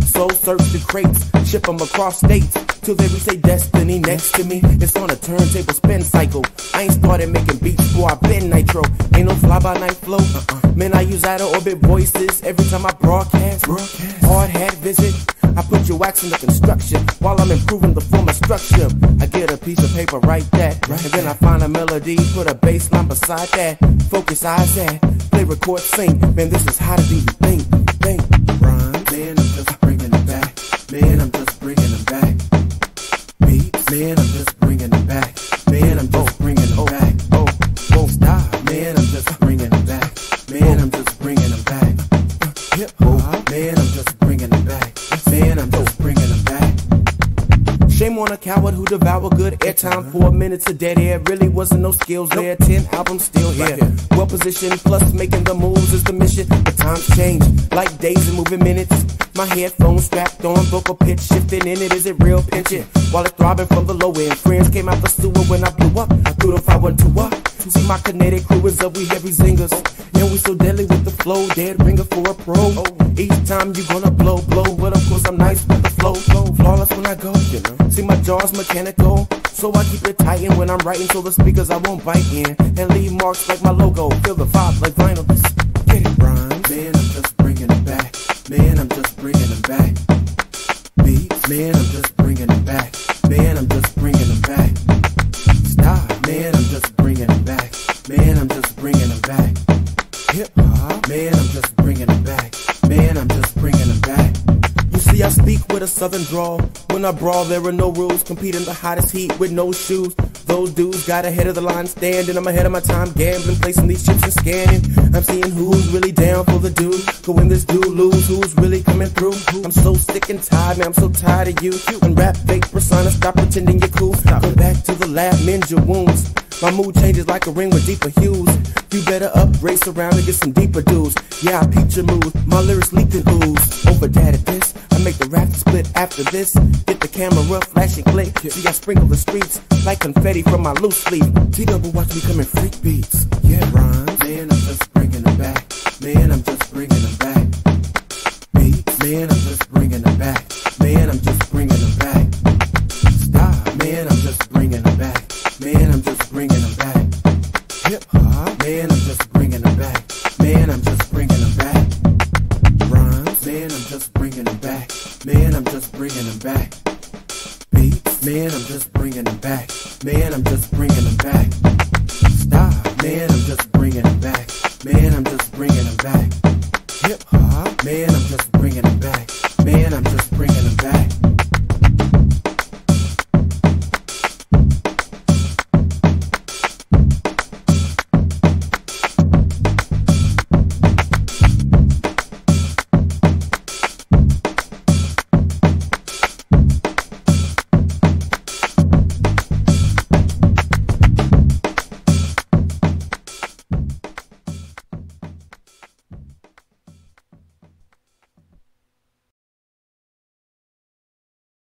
Soul search the crates, ship 'em across states till they reach their destiny next to me. It's on a turntable spin cycle. I ain't started making beats before I been nitro. Ain't no fly by night flow. Uh-uh. Man, I use out of orbit voices every time I broadcast. broadcast. Hard hat visit. I put your wax in the construction while I'm improving the form of structure. I get a piece of paper, write that, and then I find a melody, put a bass line beside that. Focus eyes that, play, record, sing. Man, this is how to do the thing, thing. Rhyme, man, I'm just bringing it back. Man, I'm just bringing it back. Beats, man, I'm just coward who devour good airtime. Four minutes of dead air, really wasn't no skills there. Ten albums still here. Well positioned, plus making the moves is the mission. But times change, like days and moving minutes. My headphones strapped on, vocal pitch shifting in it. Is it real pinching? While it's throbbing from the low end. Friends came out the sewer when I blew up. I threw the 512 up. See my kinetic crew is up, we heavy zingers. And we so deadly with the flow, dead ringer for a pro. Each time you gonna blow, blow. But of course I'm nice with the flow, flow. Flawless when I go, you know. See my jaws mechanical. So I keep it tighten when I'm writing so the speakers I won't bite in. And leave marks like my logo. Feel the vibe like vinyl. Just Get it, rhyme. Man, I'm just bringing it back. Man, I'm just bringing it back. Beats, man, I'm just bringing it back. Man, I'm just bringing it back. Stop, man, I'm Man, I'm just bringing it back. Hip hop, man, I'm just bringing it back. Man, I'm just bringing it back. You see, I speak with a southern drawl. When I brawl, there are no rules. Compete in the hottest heat with no shoes. Those dudes got ahead of the line standing. I'm ahead of my time gambling, placing these chips and scanning. I'm seeing who's really down for the dude. Cause when this dude lose, who's really coming through? I'm so sick and tired, man. I'm so tired of you. Unwrap fake persona, stop pretending you're cool. Stop. Go back to the lab, mend your wounds. My mood changes like a ring with deeper hues. You better upgrade, around and get some deeper dudes. Yeah, I peeped your moves. My lyrics leaked and ooze. Over that at this. I make the rap split after this. Get the camera flashing click. See, I sprinkle the streets like confetti from my loose sleeve. T double watch me coming freak beats. Yeah, rhymes. Man, I'm just bringing it back. Man, I'm just bringing it back. Beats. Man, I'm just bringing it back. Man, I'm just